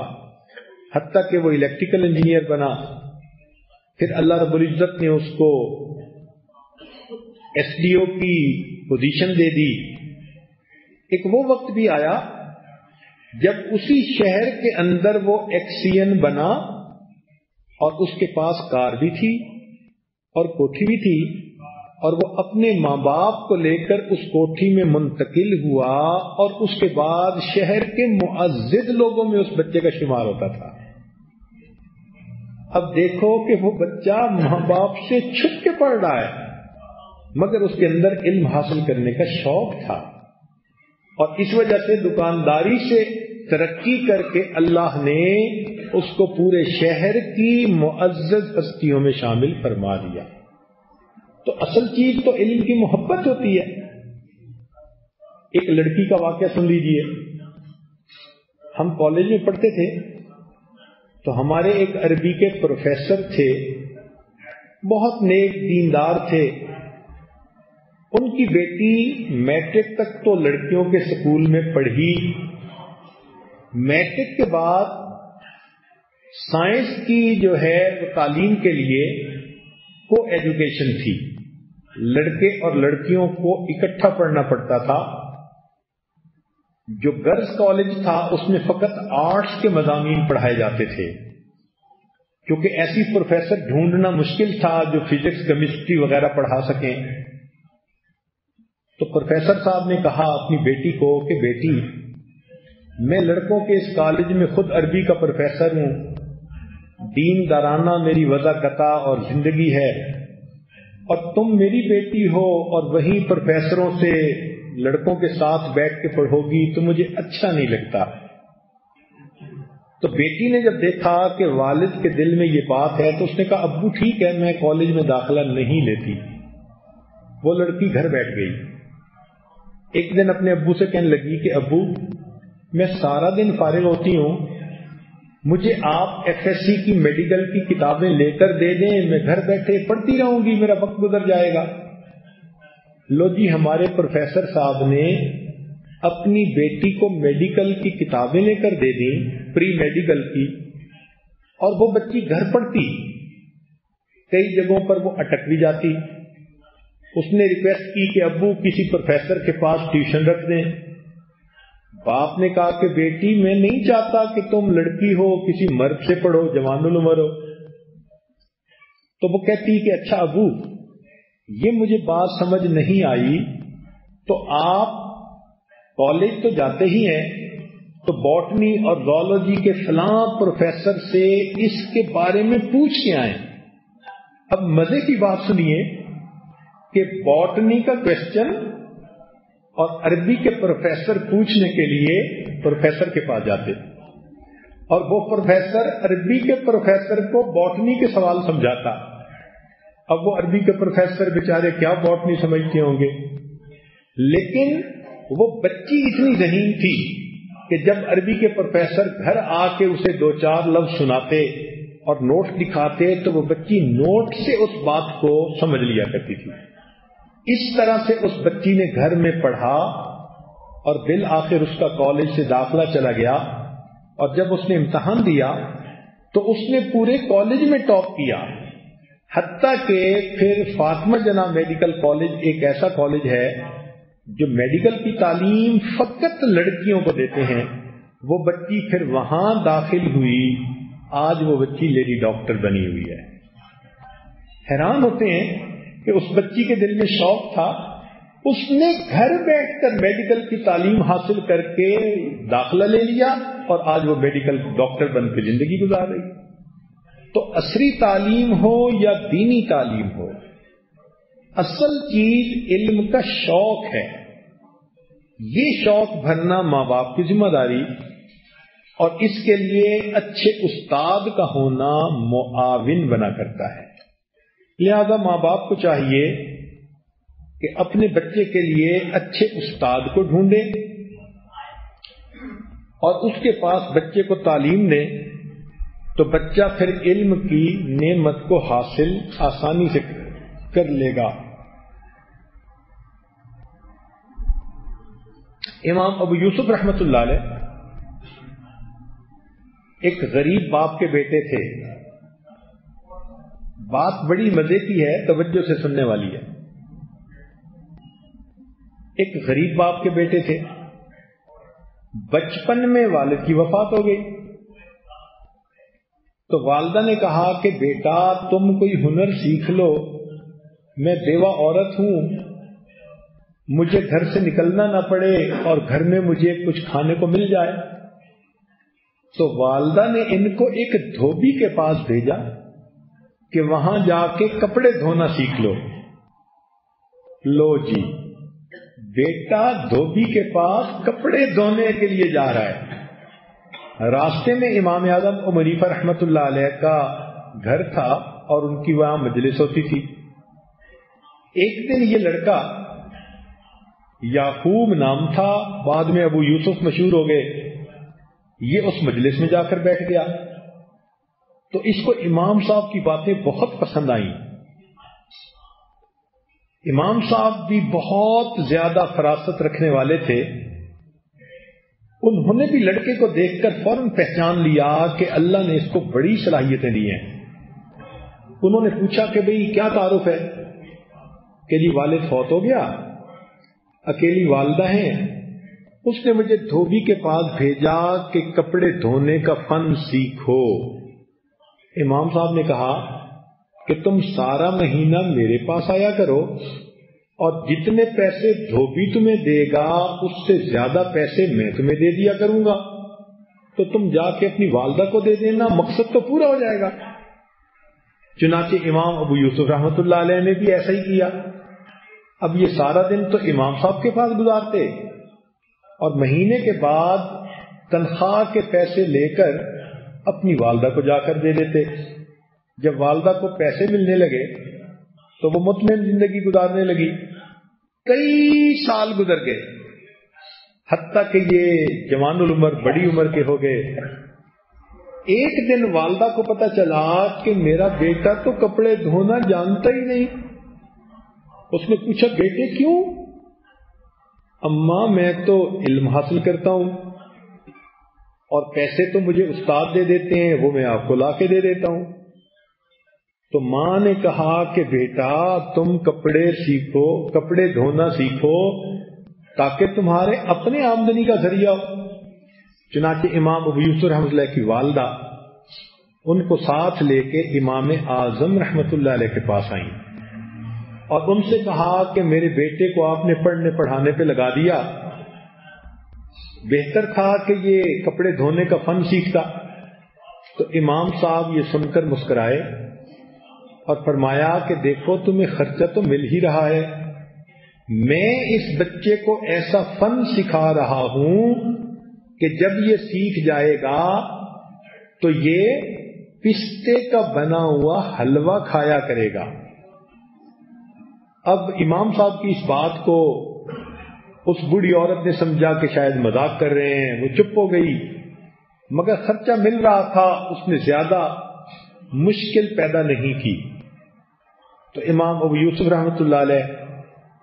हद तक कि वो इलेक्ट्रिकल इंजीनियर बना। फिर अल्लाह रब्बुल इज़्ज़त ने उसको एसडीओ की पोजीशन दे दी। एक वो वक्त भी आया, जब उसी शहर के अंदर वो एक्सीएन बना, और उसके पास कार भी थी, और कोठी भी थी। और वो अपने माँ बाप को लेकर उस कोठी में मुंतकिल हुआ और उसके बाद शहर के मुआजिद लोगों में उस बच्चे का शुमार होता था। अब देखो कि वो बच्चा माँ बाप से छुप के पढ़ रहा है, मगर उसके अंदर इल्म हासिल करने का शौक था। और इस वजह से दुकानदारी से तरक्की करके अल्लाह ने उसको पूरे शहर की मुआज़ हस्तियों में शामिल फरमा दिया। तो असल चीज़ तो इल्म की मोहब्बत होती है। एक लड़की का वाक्य सुन लीजिए। हम कॉलेज में पढ़ते थे तो हमारे एक अरबी के प्रोफेसर थे, बहुत नेक दीनदार थे। उनकी बेटी मैट्रिक तक तो लड़कियों के स्कूल में पढ़ी। मैट्रिक के बाद साइंस की जो है वो तालीम के लिए को एजुकेशन थी। लड़के और लड़कियों को इकट्ठा पढ़ना पड़ता था। जो गर्ल्स कॉलेज था, उसमें फकत आर्ट्स के मजामी पढ़ाए जाते थे। क्योंकि ऐसी प्रोफेसर ढूंढना मुश्किल था जो फिजिक्स, केमिस्ट्री वगैरह पढ़ा सकें। तो प्रोफेसर साहब ने कहा अपनी बेटी को कि, बेटी, मैं लड़कों के इस कॉलेज में खुद अरबी का प्रोफेसर हूँ। दीन दाराना मेरी वजाकता और ज़िंदगी है। और तुम मेरी बेटी हो और वही प्रोफेसरों से लड़कों के साथ बैठ के पढ़ोगी तो मुझे अच्छा नहीं लगता। तो बेटी ने जब देखा कि वालिद के दिल में ये बात है तो उसने कहा, अब्बू, ठीक है, मैं कॉलेज में दाखिला नहीं लेती। वो लड़की घर बैठ गई। एक दिन अपने अब्बू से कहने लगी कि, अब्बू, मैं सारा दिन फारिग होती हूँ मुझे आप एफएससी की मेडिकल की किताबें लेकर दे दें, मैं घर बैठे पढ़ती रहूँगी, मेरा वक्त गुजर जाएगा। लो जी, हमारे प्रोफेसर साहब ने अपनी बेटी को मेडिकल की किताबें लेकर दे दी प्री मेडिकल की, और वो बच्ची घर पढ़ती। कई जगहों पर वो अटक भी जाती। उसने रिक्वेस्ट की कि अबू किसी प्रोफेसर के पास ट्यूशन रख दें। बाप ने कहा कि बेटी, मैं नहीं चाहता कि तुम लड़की हो, किसी मर्द से पढ़ो, जवान उम्र हो तो वो कहती कि अच्छा अबू, ये मुझे बात समझ नहीं आई तो आप कॉलेज तो जाते ही हैं तो बॉटनी और जोलॉजी के फलां प्रोफेसर से इसके बारे में पूछ के आए। अब मज़े की बात सुनिए कि बॉटनी का क्वेश्चन और अरबी के प्रोफेसर पूछने के लिए प्रोफेसर के पास जाते और वो प्रोफेसर अरबी के प्रोफेसर को बॉटनी के सवाल समझाता। अब वो अरबी के प्रोफेसर बेचारे क्या बॉटनी समझते होंगे? लेकिन वो बच्ची इतनी जहीन थी कि जब अरबी के प्रोफेसर घर आके उसे दो चार लफ्ज सुनाते और नोट दिखाते तो वो बच्ची नोट से उस बात को समझ लिया करती थी। इस तरह से उस बच्ची ने घर में पढ़ा और बिल आखिर उसका कॉलेज से दाखला चला गया और जब उसने इम्तहान दिया तो उसने पूरे कॉलेज में टॉप किया। हत्या के फिर फातिमा जना मेडिकल कॉलेज एक ऐसा कॉलेज है, जो मेडिकल की तालीम फकत लड़कियों को देते हैं। वो बच्ची फिर वहाँ दाखिल हुई। आज वो बच्ची लेडी डॉक्टर बनी हुई है। हैरान होते हैं कि उस बच्ची के दिल में शौक था, उसने घर बैठकर मेडिकल की तालीम हासिल करके दाखला ले लिया और आज वो मेडिकल डॉक्टर बनकर ज़िंदगी गुजार रही। तो असरी तालीम हो या दीनी तालीम हो, असल चीज़ इल्म का शौक है। ये शौक भरना माँ बाप की ज़िम्मेदारी और इसके लिए अच्छे उस्ताद का होना मुआविन बना करता है। लिहाजा माँ बाप को चाहिए कि अपने बच्चे के लिए अच्छे उस्ताद को ढूंढे और उसके पास बच्चे को तालीम दे तो बच्चा फिर इल्म की नेमत को हासिल आसानी से कर लेगा। इमाम अबू यूसुफ रहमतुल्लाह एक गरीब बाप के बेटे थे। बात बड़ी मज़े की है, तवज्जो से सुनने वाली है। एक गरीब बाप के बेटे थे। बचपन में वालिद की वफात हो गई। तो वालदा ने कहा कि, बेटा, तुम कोई हुनर सीख लो। मैं बेवा औरत हूँ। मुझे घर से निकलना ना पड़े और घर में मुझे कुछ खाने को मिल जाए। तो वालदा ने इनको एक धोबी के पास भेजा। कि वहाँ जाके कपड़े धोना सीख लो। लो जी, बेटा धोबी के पास कपड़े धोने के लिए जा रहा है। रास्ते में इमाम आज़म उमरीफा रहमतुल्लाह का घर था और उनकी वहाँ मजलिस होती थी। एक दिन ये लड़का याकूब नाम था, बाद में अबू यूसुफ मशहूर हो गए। ये उस मजलिस में जाकर बैठ गया। तो इसको इमाम साहब की बातें बहुत पसंद आई। इमाम साहब भी बहुत ज़्यादा फरासत रखने वाले थे। उन्होंने भी लड़के को देखकर फ़ौरन पहचान लिया कि अल्लाह ने इसको बड़ी सलाहियतें दी हैं। उन्होंने पूछा कि भाई, क्या तारुफ है? कि जी, वालिद फौत हो गया। अकेली वालदा है। उसने मुझे धोबी के पास भेजा कि कपड़े धोने का फन सीखो। इमाम साहब ने कहा कि तुम सारा महीना मेरे पास आया करो और जितने पैसे धोबी तुम्हें देगा, उससे ज़्यादा पैसे मैं तुम्हें दे दिया करूँगा। तो तुम जाके अपनी वालदा को दे देना, मकसद तो पूरा हो जाएगा। चुनाचे इमाम अबू यूसुफ रहमतुल्लाह ने भी ऐसा ही किया। अब ये सारा दिन तो इमाम साहब के पास गुजारते। और महीने के बाद तनख्वाह के पैसे लेकर अपनी वालदा को जाकर दे देते। जब वालदा को पैसे मिलने लगे तो वो मुतमिन ज़िंदगी गुजारने लगी। कई साल गुजर गए हत्या कि ये जवान उम्र, बड़ी उम्र के हो गए। एक दिन वालदा को पता चला कि मेरा बेटा तो कपड़े धोना जानता ही नहीं। उसने पूछा, बेटे क्यों? अम्मा, मैं तो इल्म हासिल करता हूँ। और पैसे तो मुझे उस्ताद दे देते हैं, वो मैं आपको ला के दे देता हूँ। तो माँ ने कहा कि बेटा, तुम कपड़े सीखो, कपड़े धोना सीखो, ताकि तुम्हारे अपने आमदनी का ज़रिया हो। चुनाचे इमाम अबू यूसुफ रहमत की वालदा, उनको साथ लेके इमाम आज़म रहमत के पास आई। और उनसे कहा कि मेरे बेटे को आपने पढ़ने पढ़ाने पे लगा दिया बेहतर था कि ये कपड़े धोने का फन सीखता। तो इमाम साहब ये सुनकर मुस्कुराए और फरमाया कि देखो, तुम्हें खर्चा तो मिल ही रहा है। मैं इस बच्चे को ऐसा फन सिखा रहा हूँ कि जब ये सीख जाएगा तो ये पिस्ते का बना हुआ हलवा खाया करेगा। अब इमाम साहब की इस बात को उस बूढ़ी औरत ने समझा कि शायद मज़ाक कर रहे हैं, वो चुप हो गई। मगर खर्चा मिल रहा था, उसने ज़्यादा मुश्किल पैदा नहीं की। तो इमाम अबू यूसुफ रहमत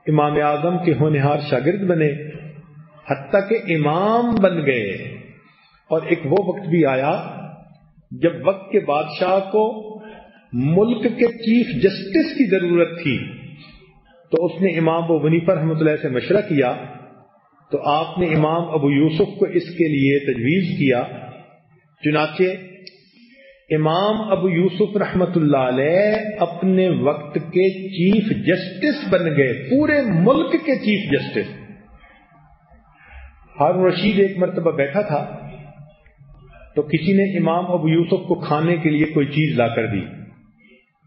इमाम आज़म के होनहार शागिर्द बने हत्या के इमाम बन गए। और एक वो वक्त भी आया, जब वक्त के बादशाह को मुल्क के चीफ जस्टिस की ज़रूरत थी। तो उसने इमाम अबू वनीफा रहमत से मशरा किया तो आपने इमाम अबू यूसुफ को इसके लिए तजवीज किया। चुनाचे इमाम अबू यूसुफ रहमत अपने वक्त के चीफ जस्टिस बन गए, पूरे मुल्क के चीफ जस्टिस। हारून रशीद एक मरतबा बैठा था तो किसी ने इमाम अबू यूसुफ को खाने के लिए कोई चीज़ ला कर दी।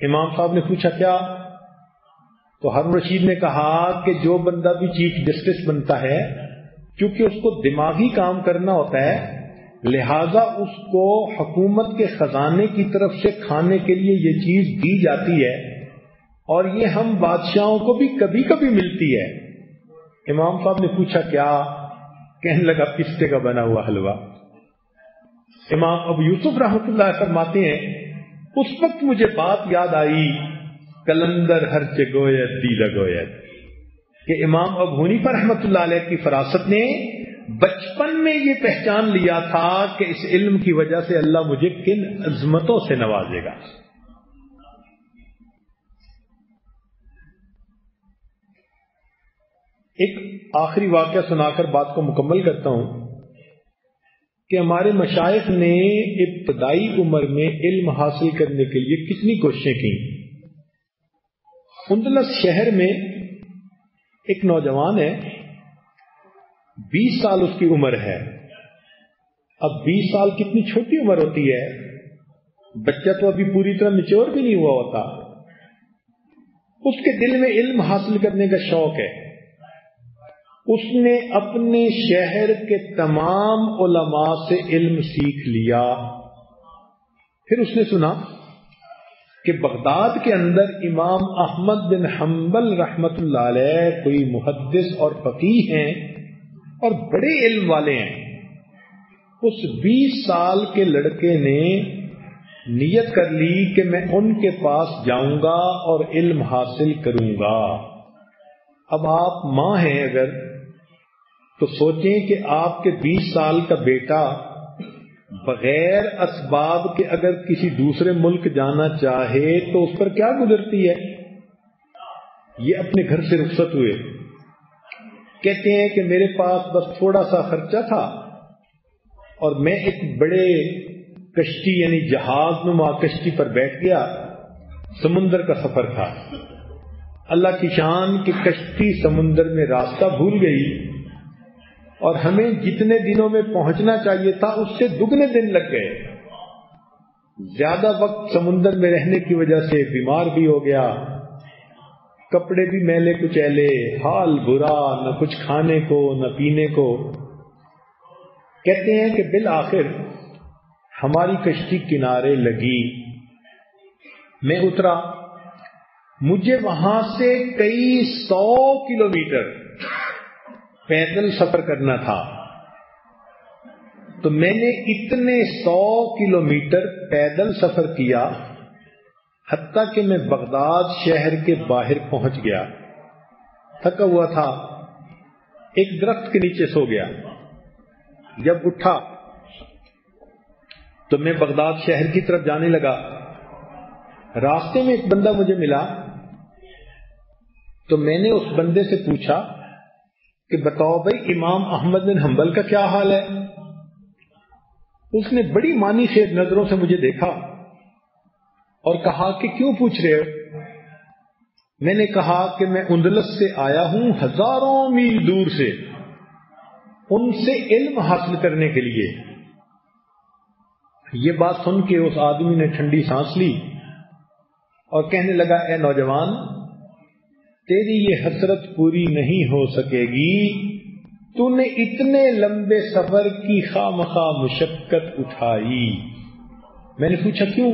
इमाम साहब ने पूछा, क्या तो हारून रशीद ने कहा कि जो बंदा भी चीफ जस्टिस बनता है, क्योंकि उसको दिमागी काम करना होता है, लिहाजा उसको हुकूमत के खजाने की तरफ़ से खाने के लिए ये चीज़ दी जाती है, और ये हम बादशाहों को भी कभी कभी मिलती है। इमाम साहब ने पूछा, क्या? कहने लगा, पिस्ते का बना हुआ हलवा। इमाम अब यूसुफ रहमतुल्लाह फरमाते हैं, उस वक्त मुझे बात याद आई कलंदर हर गोयत दीदा गोयत कि इमाम अब पर रहमतुल्लाह की फरासत ने बचपन में ये पहचान लिया था कि इस इल्म की वजह से अल्लाह मुझे किन अजमतों से नवाजेगा। एक आखिरी वाक्य सुनाकर बात को मुकम्मल करता हूँ कि हमारे मशाइख ने इब्तदाई उम्र में इल्म हासिल करने के लिए कितनी कोशिशें की। उन्दलस शहर में एक नौजवान है, बीस साल उसकी उम्र है। अब बीस साल कितनी छोटी उम्र होती है? बच्चा तो अभी पूरी तरह मिच्योर भी नहीं हुआ होता। उसके दिल में इल्म हासिल करने का शौक है। उसने अपने शहर के तमाम उलमा से इल्म सीख लिया। फिर उसने सुना कि बगदाद के अंदर इमाम अहमद बिन हम्बल रहमत कोई मुहदस और फकी हैं और बड़े इल्म वाले हैं। उस 20 साल के लड़के ने नियत कर ली कि मैं उनके पास जाऊँगा और इल्म हासिल करूँगा। अब आप माँ हैं अगर तो सोचें कि आपके 20 साल का बेटा बगैर असबाब के अगर किसी दूसरे मुल्क जाना चाहे तो उस पर क्या गुजरती है? ये अपने घर से रुखसत हुए। कहते हैं कि मेरे पास बस थोड़ा सा खर्चा था और मैं एक बड़े कश्ती यानी जहाज़ में नुमा कश्ती पर बैठ गया। समुन्द्र का सफ़र था। अल्लाह की शान की कश्ती समुन्द्र में रास्ता भूल गई। और हमें जितने दिनों में पहुँचना चाहिए था, उससे दुगने दिन लग गए। ज़्यादा वक्त समुन्द्र में रहने की वजह से बीमार भी हो गया। कपड़े भी मैले कुचैले, हाल बुरा, न कुछ खाने को, न पीने को। कहते हैं कि बिल आखिर हमारी कश्ती किनारे लगी। मैं उतरा। मुझे वहाँ से कई सौ किलोमीटर पैदल सफ़र करना था तो मैंने इतने सौ किलोमीटर पैदल सफ़र किया, हत्या कि मैं बगदाद शहर के बाहर पहुँच गया। थका हुआ था, एक दरख्त के नीचे सो गया। जब उठा तो मैं बगदाद शहर की तरफ़ जाने लगा। रास्ते में एक बंदा मुझे मिला तो मैंने उस बंदे से पूछा कि बताओ भाई, इमाम अहमद बिन हंबल का क्या हाल है? उसने बड़ी मानी से नज़रों से मुझे देखा और कहा कि क्यों पूछ रहे हो? मैंने कहा कि मैं उंदलस से आया हूँ हज़ारों मील दूर से, उनसे इल्म हासिल करने के लिए। ये बात सुन के उस आदमी ने ठंडी सांस ली और कहने लगा, ए नौजवान तेरी ये हसरत पूरी नहीं हो सकेगी। तूने इतने लंबे सफ़र की खामखा मुशक्कत उठाई। मैंने पूछा, क्यों?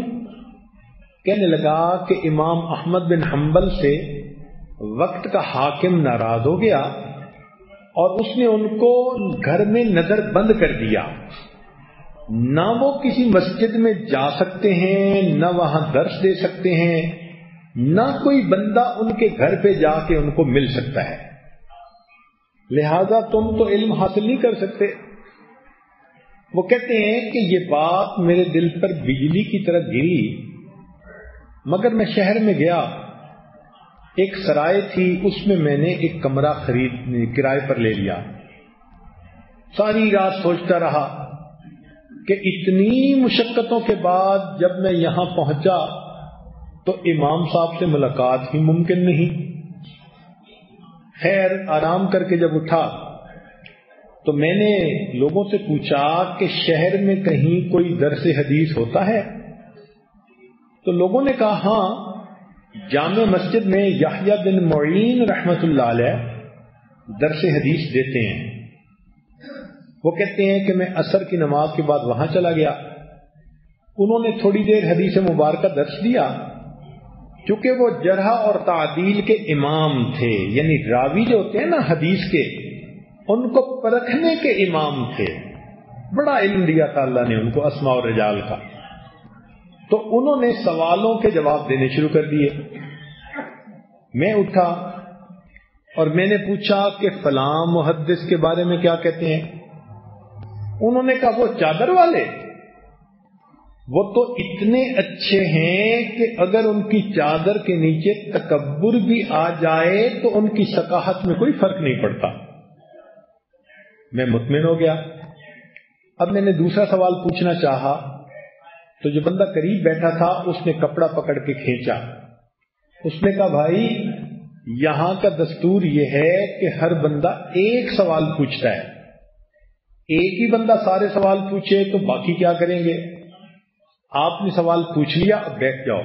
कहने लगा कि इमाम अहमद बिन हम्बल से वक्त का हाकिम नाराज़ हो गया और उसने उनको घर में नज़र बंद कर दिया। ना वो किसी मस्जिद में जा सकते हैं, न वहाँ दर्श दे सकते हैं। ना कोई बंदा उनके घर पे जाके उनको मिल सकता है। लिहाजा तुम तो इल्म हासिल नहीं कर सकते। वो कहते हैं कि ये बात मेरे दिल पर बिजली की तरह गिरी, मगर मैं शहर में गया। एक सराय थी, उसमें मैंने एक कमरा खरीद, किराए पर ले लिया। सारी रात सोचता रहा कि इतनी मुशक्कतों के बाद जब मैं यहाँ पहुँचा तो इमाम साहब से मुलाकात ही मुमकिन नहीं। खैर, आराम करके जब उठा तो मैंने लोगों से पूछा कि शहर में कहीं कोई दरस हदीस होता है? तो लोगों ने कहा, हाँ, जाम मस्जिद में याहिया बिन मोइन रहमतुल्लाह दरस हदीस देते हैं। वो कहते हैं कि मैं असर की नमाज़ के बाद वहाँ चला गया। उन्होंने थोड़ी देर हदीस मुबारक दर्श दिया क्योंकि वो जरहा और तादील के इमाम थे, यानी रावी जो होते हैं ना हदीस के, उनको परखने के इमाम थे। बड़ा इल्म दिया था अल्लाह ने उनको, असमा और रजाल का। तो उन्होंने सवालों के जवाब देने शुरू कर दिए। मैं उठा और मैंने पूछा कि फलाम मुहदस के बारे में क्या कहते हैं? उन्होंने कहा, वो चादर वाले? वो तो इतने अच्छे हैं कि अगर उनकी चादर के नीचे तकबर भी आ जाए तो उनकी सकाहत में कोई फ़र्क नहीं पड़ता। मैं मुतमिन हो गया। अब मैंने दूसरा सवाल पूछना चाहा। तो जो बंदा करीब बैठा था, उसने कपड़ा पकड़ के खींचा। उसने कहा, भाई, यहाँ का दस्तूर यह है कि हर बंदा एक सवाल पूछता है। एक ही बंदा सारे सवाल पूछे तो बाकी क्या करेंगे? आपने सवाल पूछ लिया, अब बैठ जाओ।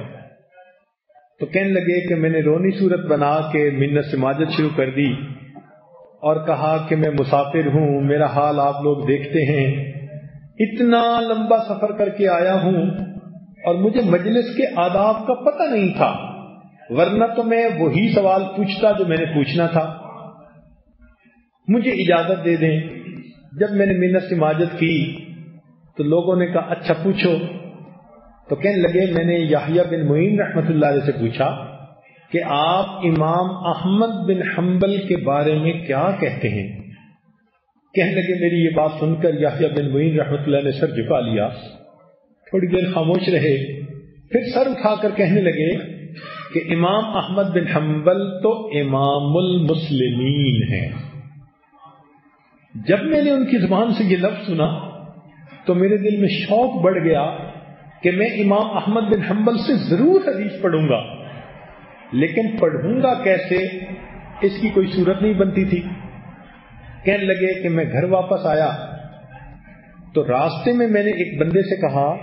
तो कहने लगे कि मैंने रोनी सूरत बना के मिन्नत माजत शुरू कर दी और कहा कि मैं मुसाफिर हूँ, मेरा हाल आप लोग देखते हैं। इतना लंबा सफ़र करके आया हूँ और मुझे मजलिस के आदाब का पता नहीं था, वरना तो मैं वही सवाल पूछता जो मैंने पूछना था। मुझे इजाज़त दे दें। जब मैंने मिन्नत माजत की तो लोगों ने कहा अच्छा पूछो। तो कहने लगे, मैंने याहिया बिन मुइन रहमत से पूछा कि आप इमाम अहमद बिन हम्बल के बारे में क्या कहते हैं? कहने लगे, मेरी ये बात सुनकर याहिया बिन मुइन रहमत ने सर झुका लिया। थोड़ी देर खामोश रहे, फिर सर उठाकर कहने लगे कि इमाम अहमद बिन हम्बल तो इमामुल मुस्लिमीन है। जब मैंने उनकी ज़ुबान से ये लफ्ज सुना तो मेरे दिल में शौक बढ़ गया कि मैं इमाम अहमद बिन हम्बल से ज़रूर हदीस पढ़ूँगा। लेकिन पढ़ूँगा कैसे? इसकी कोई सूरत नहीं बनती थी। कहने लगे कि मैं घर वापस आया। तो रास्ते में मैंने एक बंदे से कहा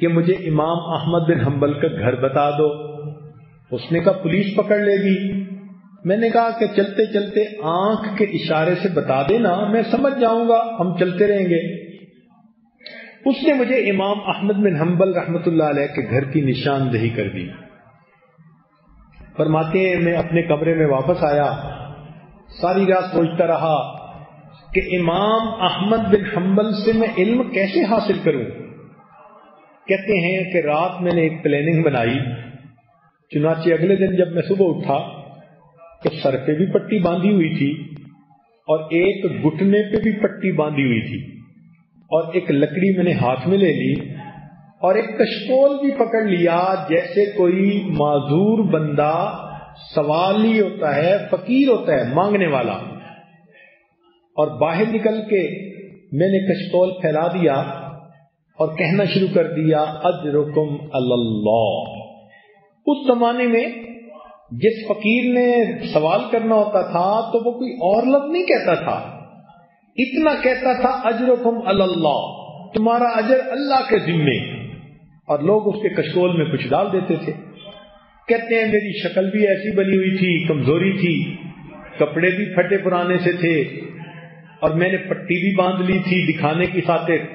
कि मुझे इमाम अहमद बिन हम्बल का घर बता दो। उसने कहा, पुलिस पकड़ लेगी। मैंने कहा कि चलते चलते आँख के इशारे से बता देना, मैं समझ जाऊँगा, हम चलते रहेंगे। उसने मुझे इमाम अहमद बिन हम्बल रहमत के घर की निशानदही कर दी। फरमाते मैं अपने कमरे में वापस आया। सारी रात सोचता रहा कि इमाम अहमद बिन हम्बल से मैं इल्म कैसे हासिल करूँ? कहते हैं कि रात मैंने एक प्लानिंग बनाई। चुनाचे अगले दिन जब मैं सुबह उठा तो सर पे भी पट्टी बांधी हुई थी और एक घुटने पे भी पट्टी बांधी हुई थी। और एक लकड़ी मैंने हाथ में ले ली और एक कशकोल भी पकड़ लिया, जैसे कोई माजूर बंदा सवाली होता है, फकीर होता है, मांगने वाला। और बाहर निकल के मैंने कशकोल फैला दिया और कहना शुरू कर दिया, अजरुकुम अल्लाह। उस जमाने में जिस फकीर ने सवाल करना होता था तो वो कोई और लफ्ज नहीं कहता था। इतना कहता था, अजरुकुम अल्लाह, तुम्हारा अजर अल्लाह के जिम्मे। और लोग उसके कशकोल में कुछ डाल देते थे। कहते हैं, मेरी शक्ल भी ऐसी बनी हुई थी, कमज़ोरी थी, कपड़े भी फटे पुराने से थे, और मैंने पट्टी भी बाँध ली थी दिखाने की खातिर।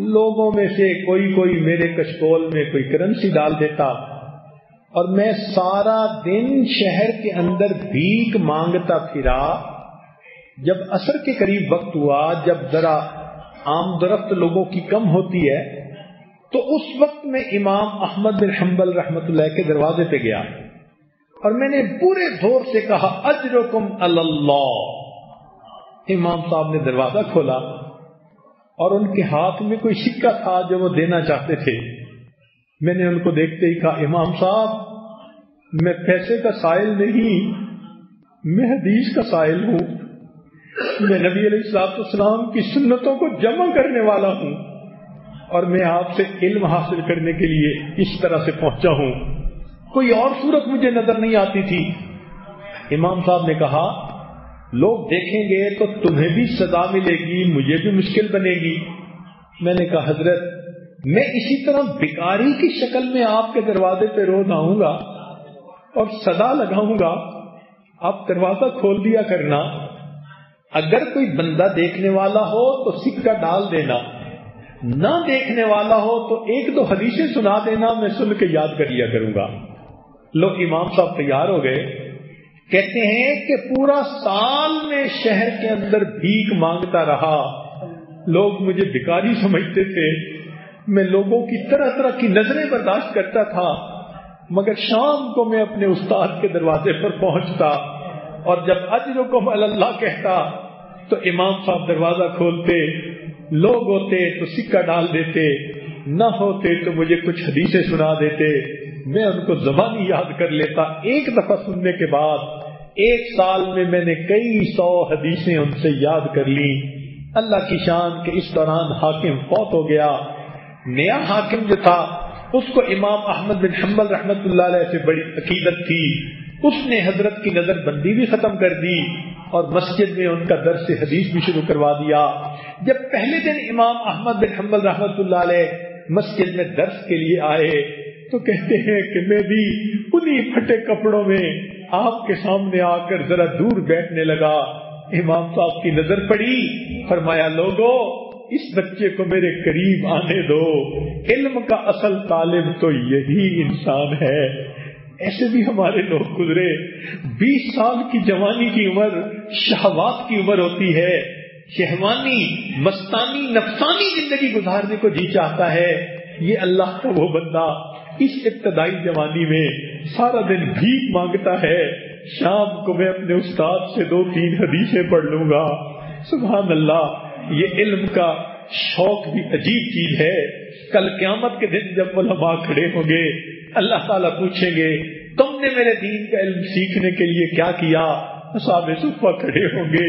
लोगों में से कोई कोई मेरे कशकोल में कोई करंसी डाल देता, और मैं सारा दिन शहर के अंदर भीख माँगता फिरा जब असर के करीब वक्त हुआ, जब जरा आम दरख्त लोगों की कम होती है तो उस वक्त में इमाम अहमद बिन हम्बल रहमत के दरवाजे पे गया और मैंने पूरे ज़ोर से कहा, अजरकुम अल्लाह. इमाम साहब ने दरवाज़ा खोला और उनके हाथ में कोई सिक्का था जो वो देना चाहते थे। मैंने उनको देखते ही कहा, इमाम साहब, मैं पैसे का साइल नहीं, मैं हदीस का साइल हूँ। मैं नबी सलाम की सुन्नतों को जमा करने वाला हूँ और मैं आपसे इल्म हासिल करने के लिए इस तरह से पहुँचा हूँ। कोई और सूरत मुझे नज़र नहीं आती थी। इमाम साहब ने कहा, लोग देखेंगे तो तुम्हें भी सजा मिलेगी, मुझे भी मुश्किल बनेगी। मैंने कहा, हज़रत, मैं इसी तरह बिकारी की शक्ल में आपके दरवाजे पे रोज आऊँगा और सदा लगाऊँगा। आप दरवाज़ा खोल दिया करना अगर कोई बंदा देखने वाला हो तो सिक्का डाल देना। ना देखने वाला हो तो एक दो हदीसें सुना देना, मैं सुन के याद कर लिया करूँगा। लोग इमाम साहब तैयार हो गए। कहते हैं कि पूरा साल में शहर के अंदर भीख माँगता रहा। लोग मुझे भिकारी समझते थे। मैं लोगों की तरह तरह की नज़रें बर्दाश्त करता था। मगर शाम को मैं अपने उस्ताद के दरवाजे पर पहुँचता और जब अजर अल्लाह कहता तो इमाम साहब दरवाज़ा खोलते, लोग होते तो सिक्का डाल देते, न होते तो मुझे कुछ हदीसें सुना देते, मैं उनको जबानी याद कर लेता। एक दफ़ा सुनने के बाद, एक साल में मैंने कई सौ हदीसें उनसे याद कर ली। अल्लाह की शान के इस दौरान हाकिम फौत हो गया। नया हाकिम जो था, उसको इमाम अहमद बिन हम्बल रहमत से बड़ी अकीदत थी। उसने हज़रत की नजरबंदी भी खत्म कर दी। और मस्जिद में उनका दर से हदीस भी शुरू करवा दिया। जब पहले दिन इमाम अहमद बिन हम्बल रहमत मस्जिद में दर्श के लिए आए तो कहते हैं कि मैं भी उन्हीं फटे कपड़ों में आपके सामने आकर जरा दूर बैठने लगा। इमाम साहब की नज़र पड़ी, फरमाया, लोगो, इस बच्चे को मेरे करीब आने दो। इल्म का असल तालिब तो यही इंसान है। ऐसे भी हमारे लोग गुजरे। 20 साल की जवानी की उम्र शहवात की उम्र होती है। शहवानी मस्तानी, नफसानी ज़िंदगी गुजारने को जी चाहता है। ये अल्लाह का वो बंदा इस इब्तदाई जवानी में सारा दिन भीख माँगता है। शाम को मैं अपने उस्ताद से दो तीन हदीसें पढ़ लूँगा। सुबह अल्लाह ये इल्म का शौक भी अजीब चीज़ है। कल क्यामत के दिन जब मुलमा खड़े होंगे अल्लाह ताला पूछेंगे, तुमने मेरे दीन का इल्म सीखने के लिए क्या किया? खड़े होंगे।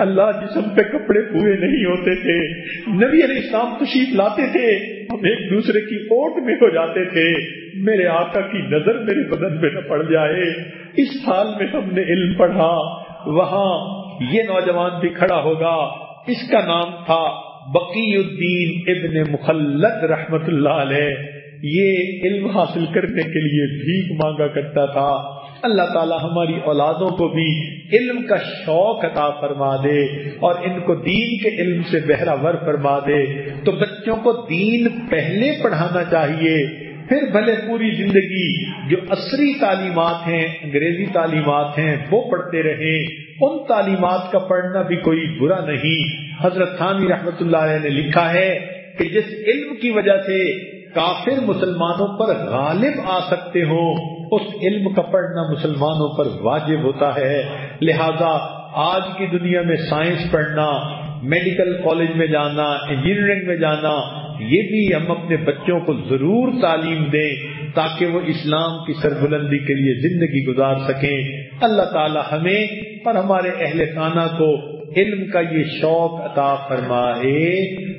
अल्लाह जिसम पे कपड़े पूरे नहीं होते थे, नबी अली इस्लाम तशीफ लाते थे, हम एक दूसरे की ओट में हो जाते थे। मेरे आका की नज़र मेरे बदन पे न पड़ जाए। इस साल में हमने इल्म पढ़ा। वहाँ ये नौजवान भी खड़ा होगा। इसका नाम था बकीउद्दीन इब्न मुखल्लद रहमतुल्लाह ये इल्म हासिल करने के लिए भीख मांगा करता था। अल्लाह ताला हमारी औलादों को भी इल्म का शौक अता फरमा दे और इनको दीन के इल्म से बहरावर फरमा दे। तो बच्चों को दीन पहले पढ़ाना चाहिए, फिर भले पूरी ज़िंदगी जो असरी तालीमत हैं, अंग्रेज़ी तालीमत हैं, वो पढ़ते रहे। उन तालीमत का पढ़ना भी कोई बुरा नहीं। हज़रत थानी रहमत ने लिखा है कि जिस इल्म की वजह से काफिर मुसलमानों पर गालिब आ सकते हो। उस इल्म का पढ़ना मुसलमानों पर वाजिब होता है। लिहाजा आज की दुनिया में साइंस पढ़ना,
मेडिकल कॉलेज में जाना, इंजीनियरिंग में जाना, ये भी हम अपने बच्चों को ज़रूर तालीम दें, ताकि वो इस्लाम की सरबुलंदी के लिए ज़िंदगी गुजार सकें। अल्लाह ताला हमें और हमारे अहल खाना को इल्म का ये शौक अता फरमाए।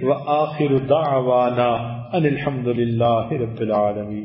व आखिर दावाना। अनिलहमदुल्ला रबालमी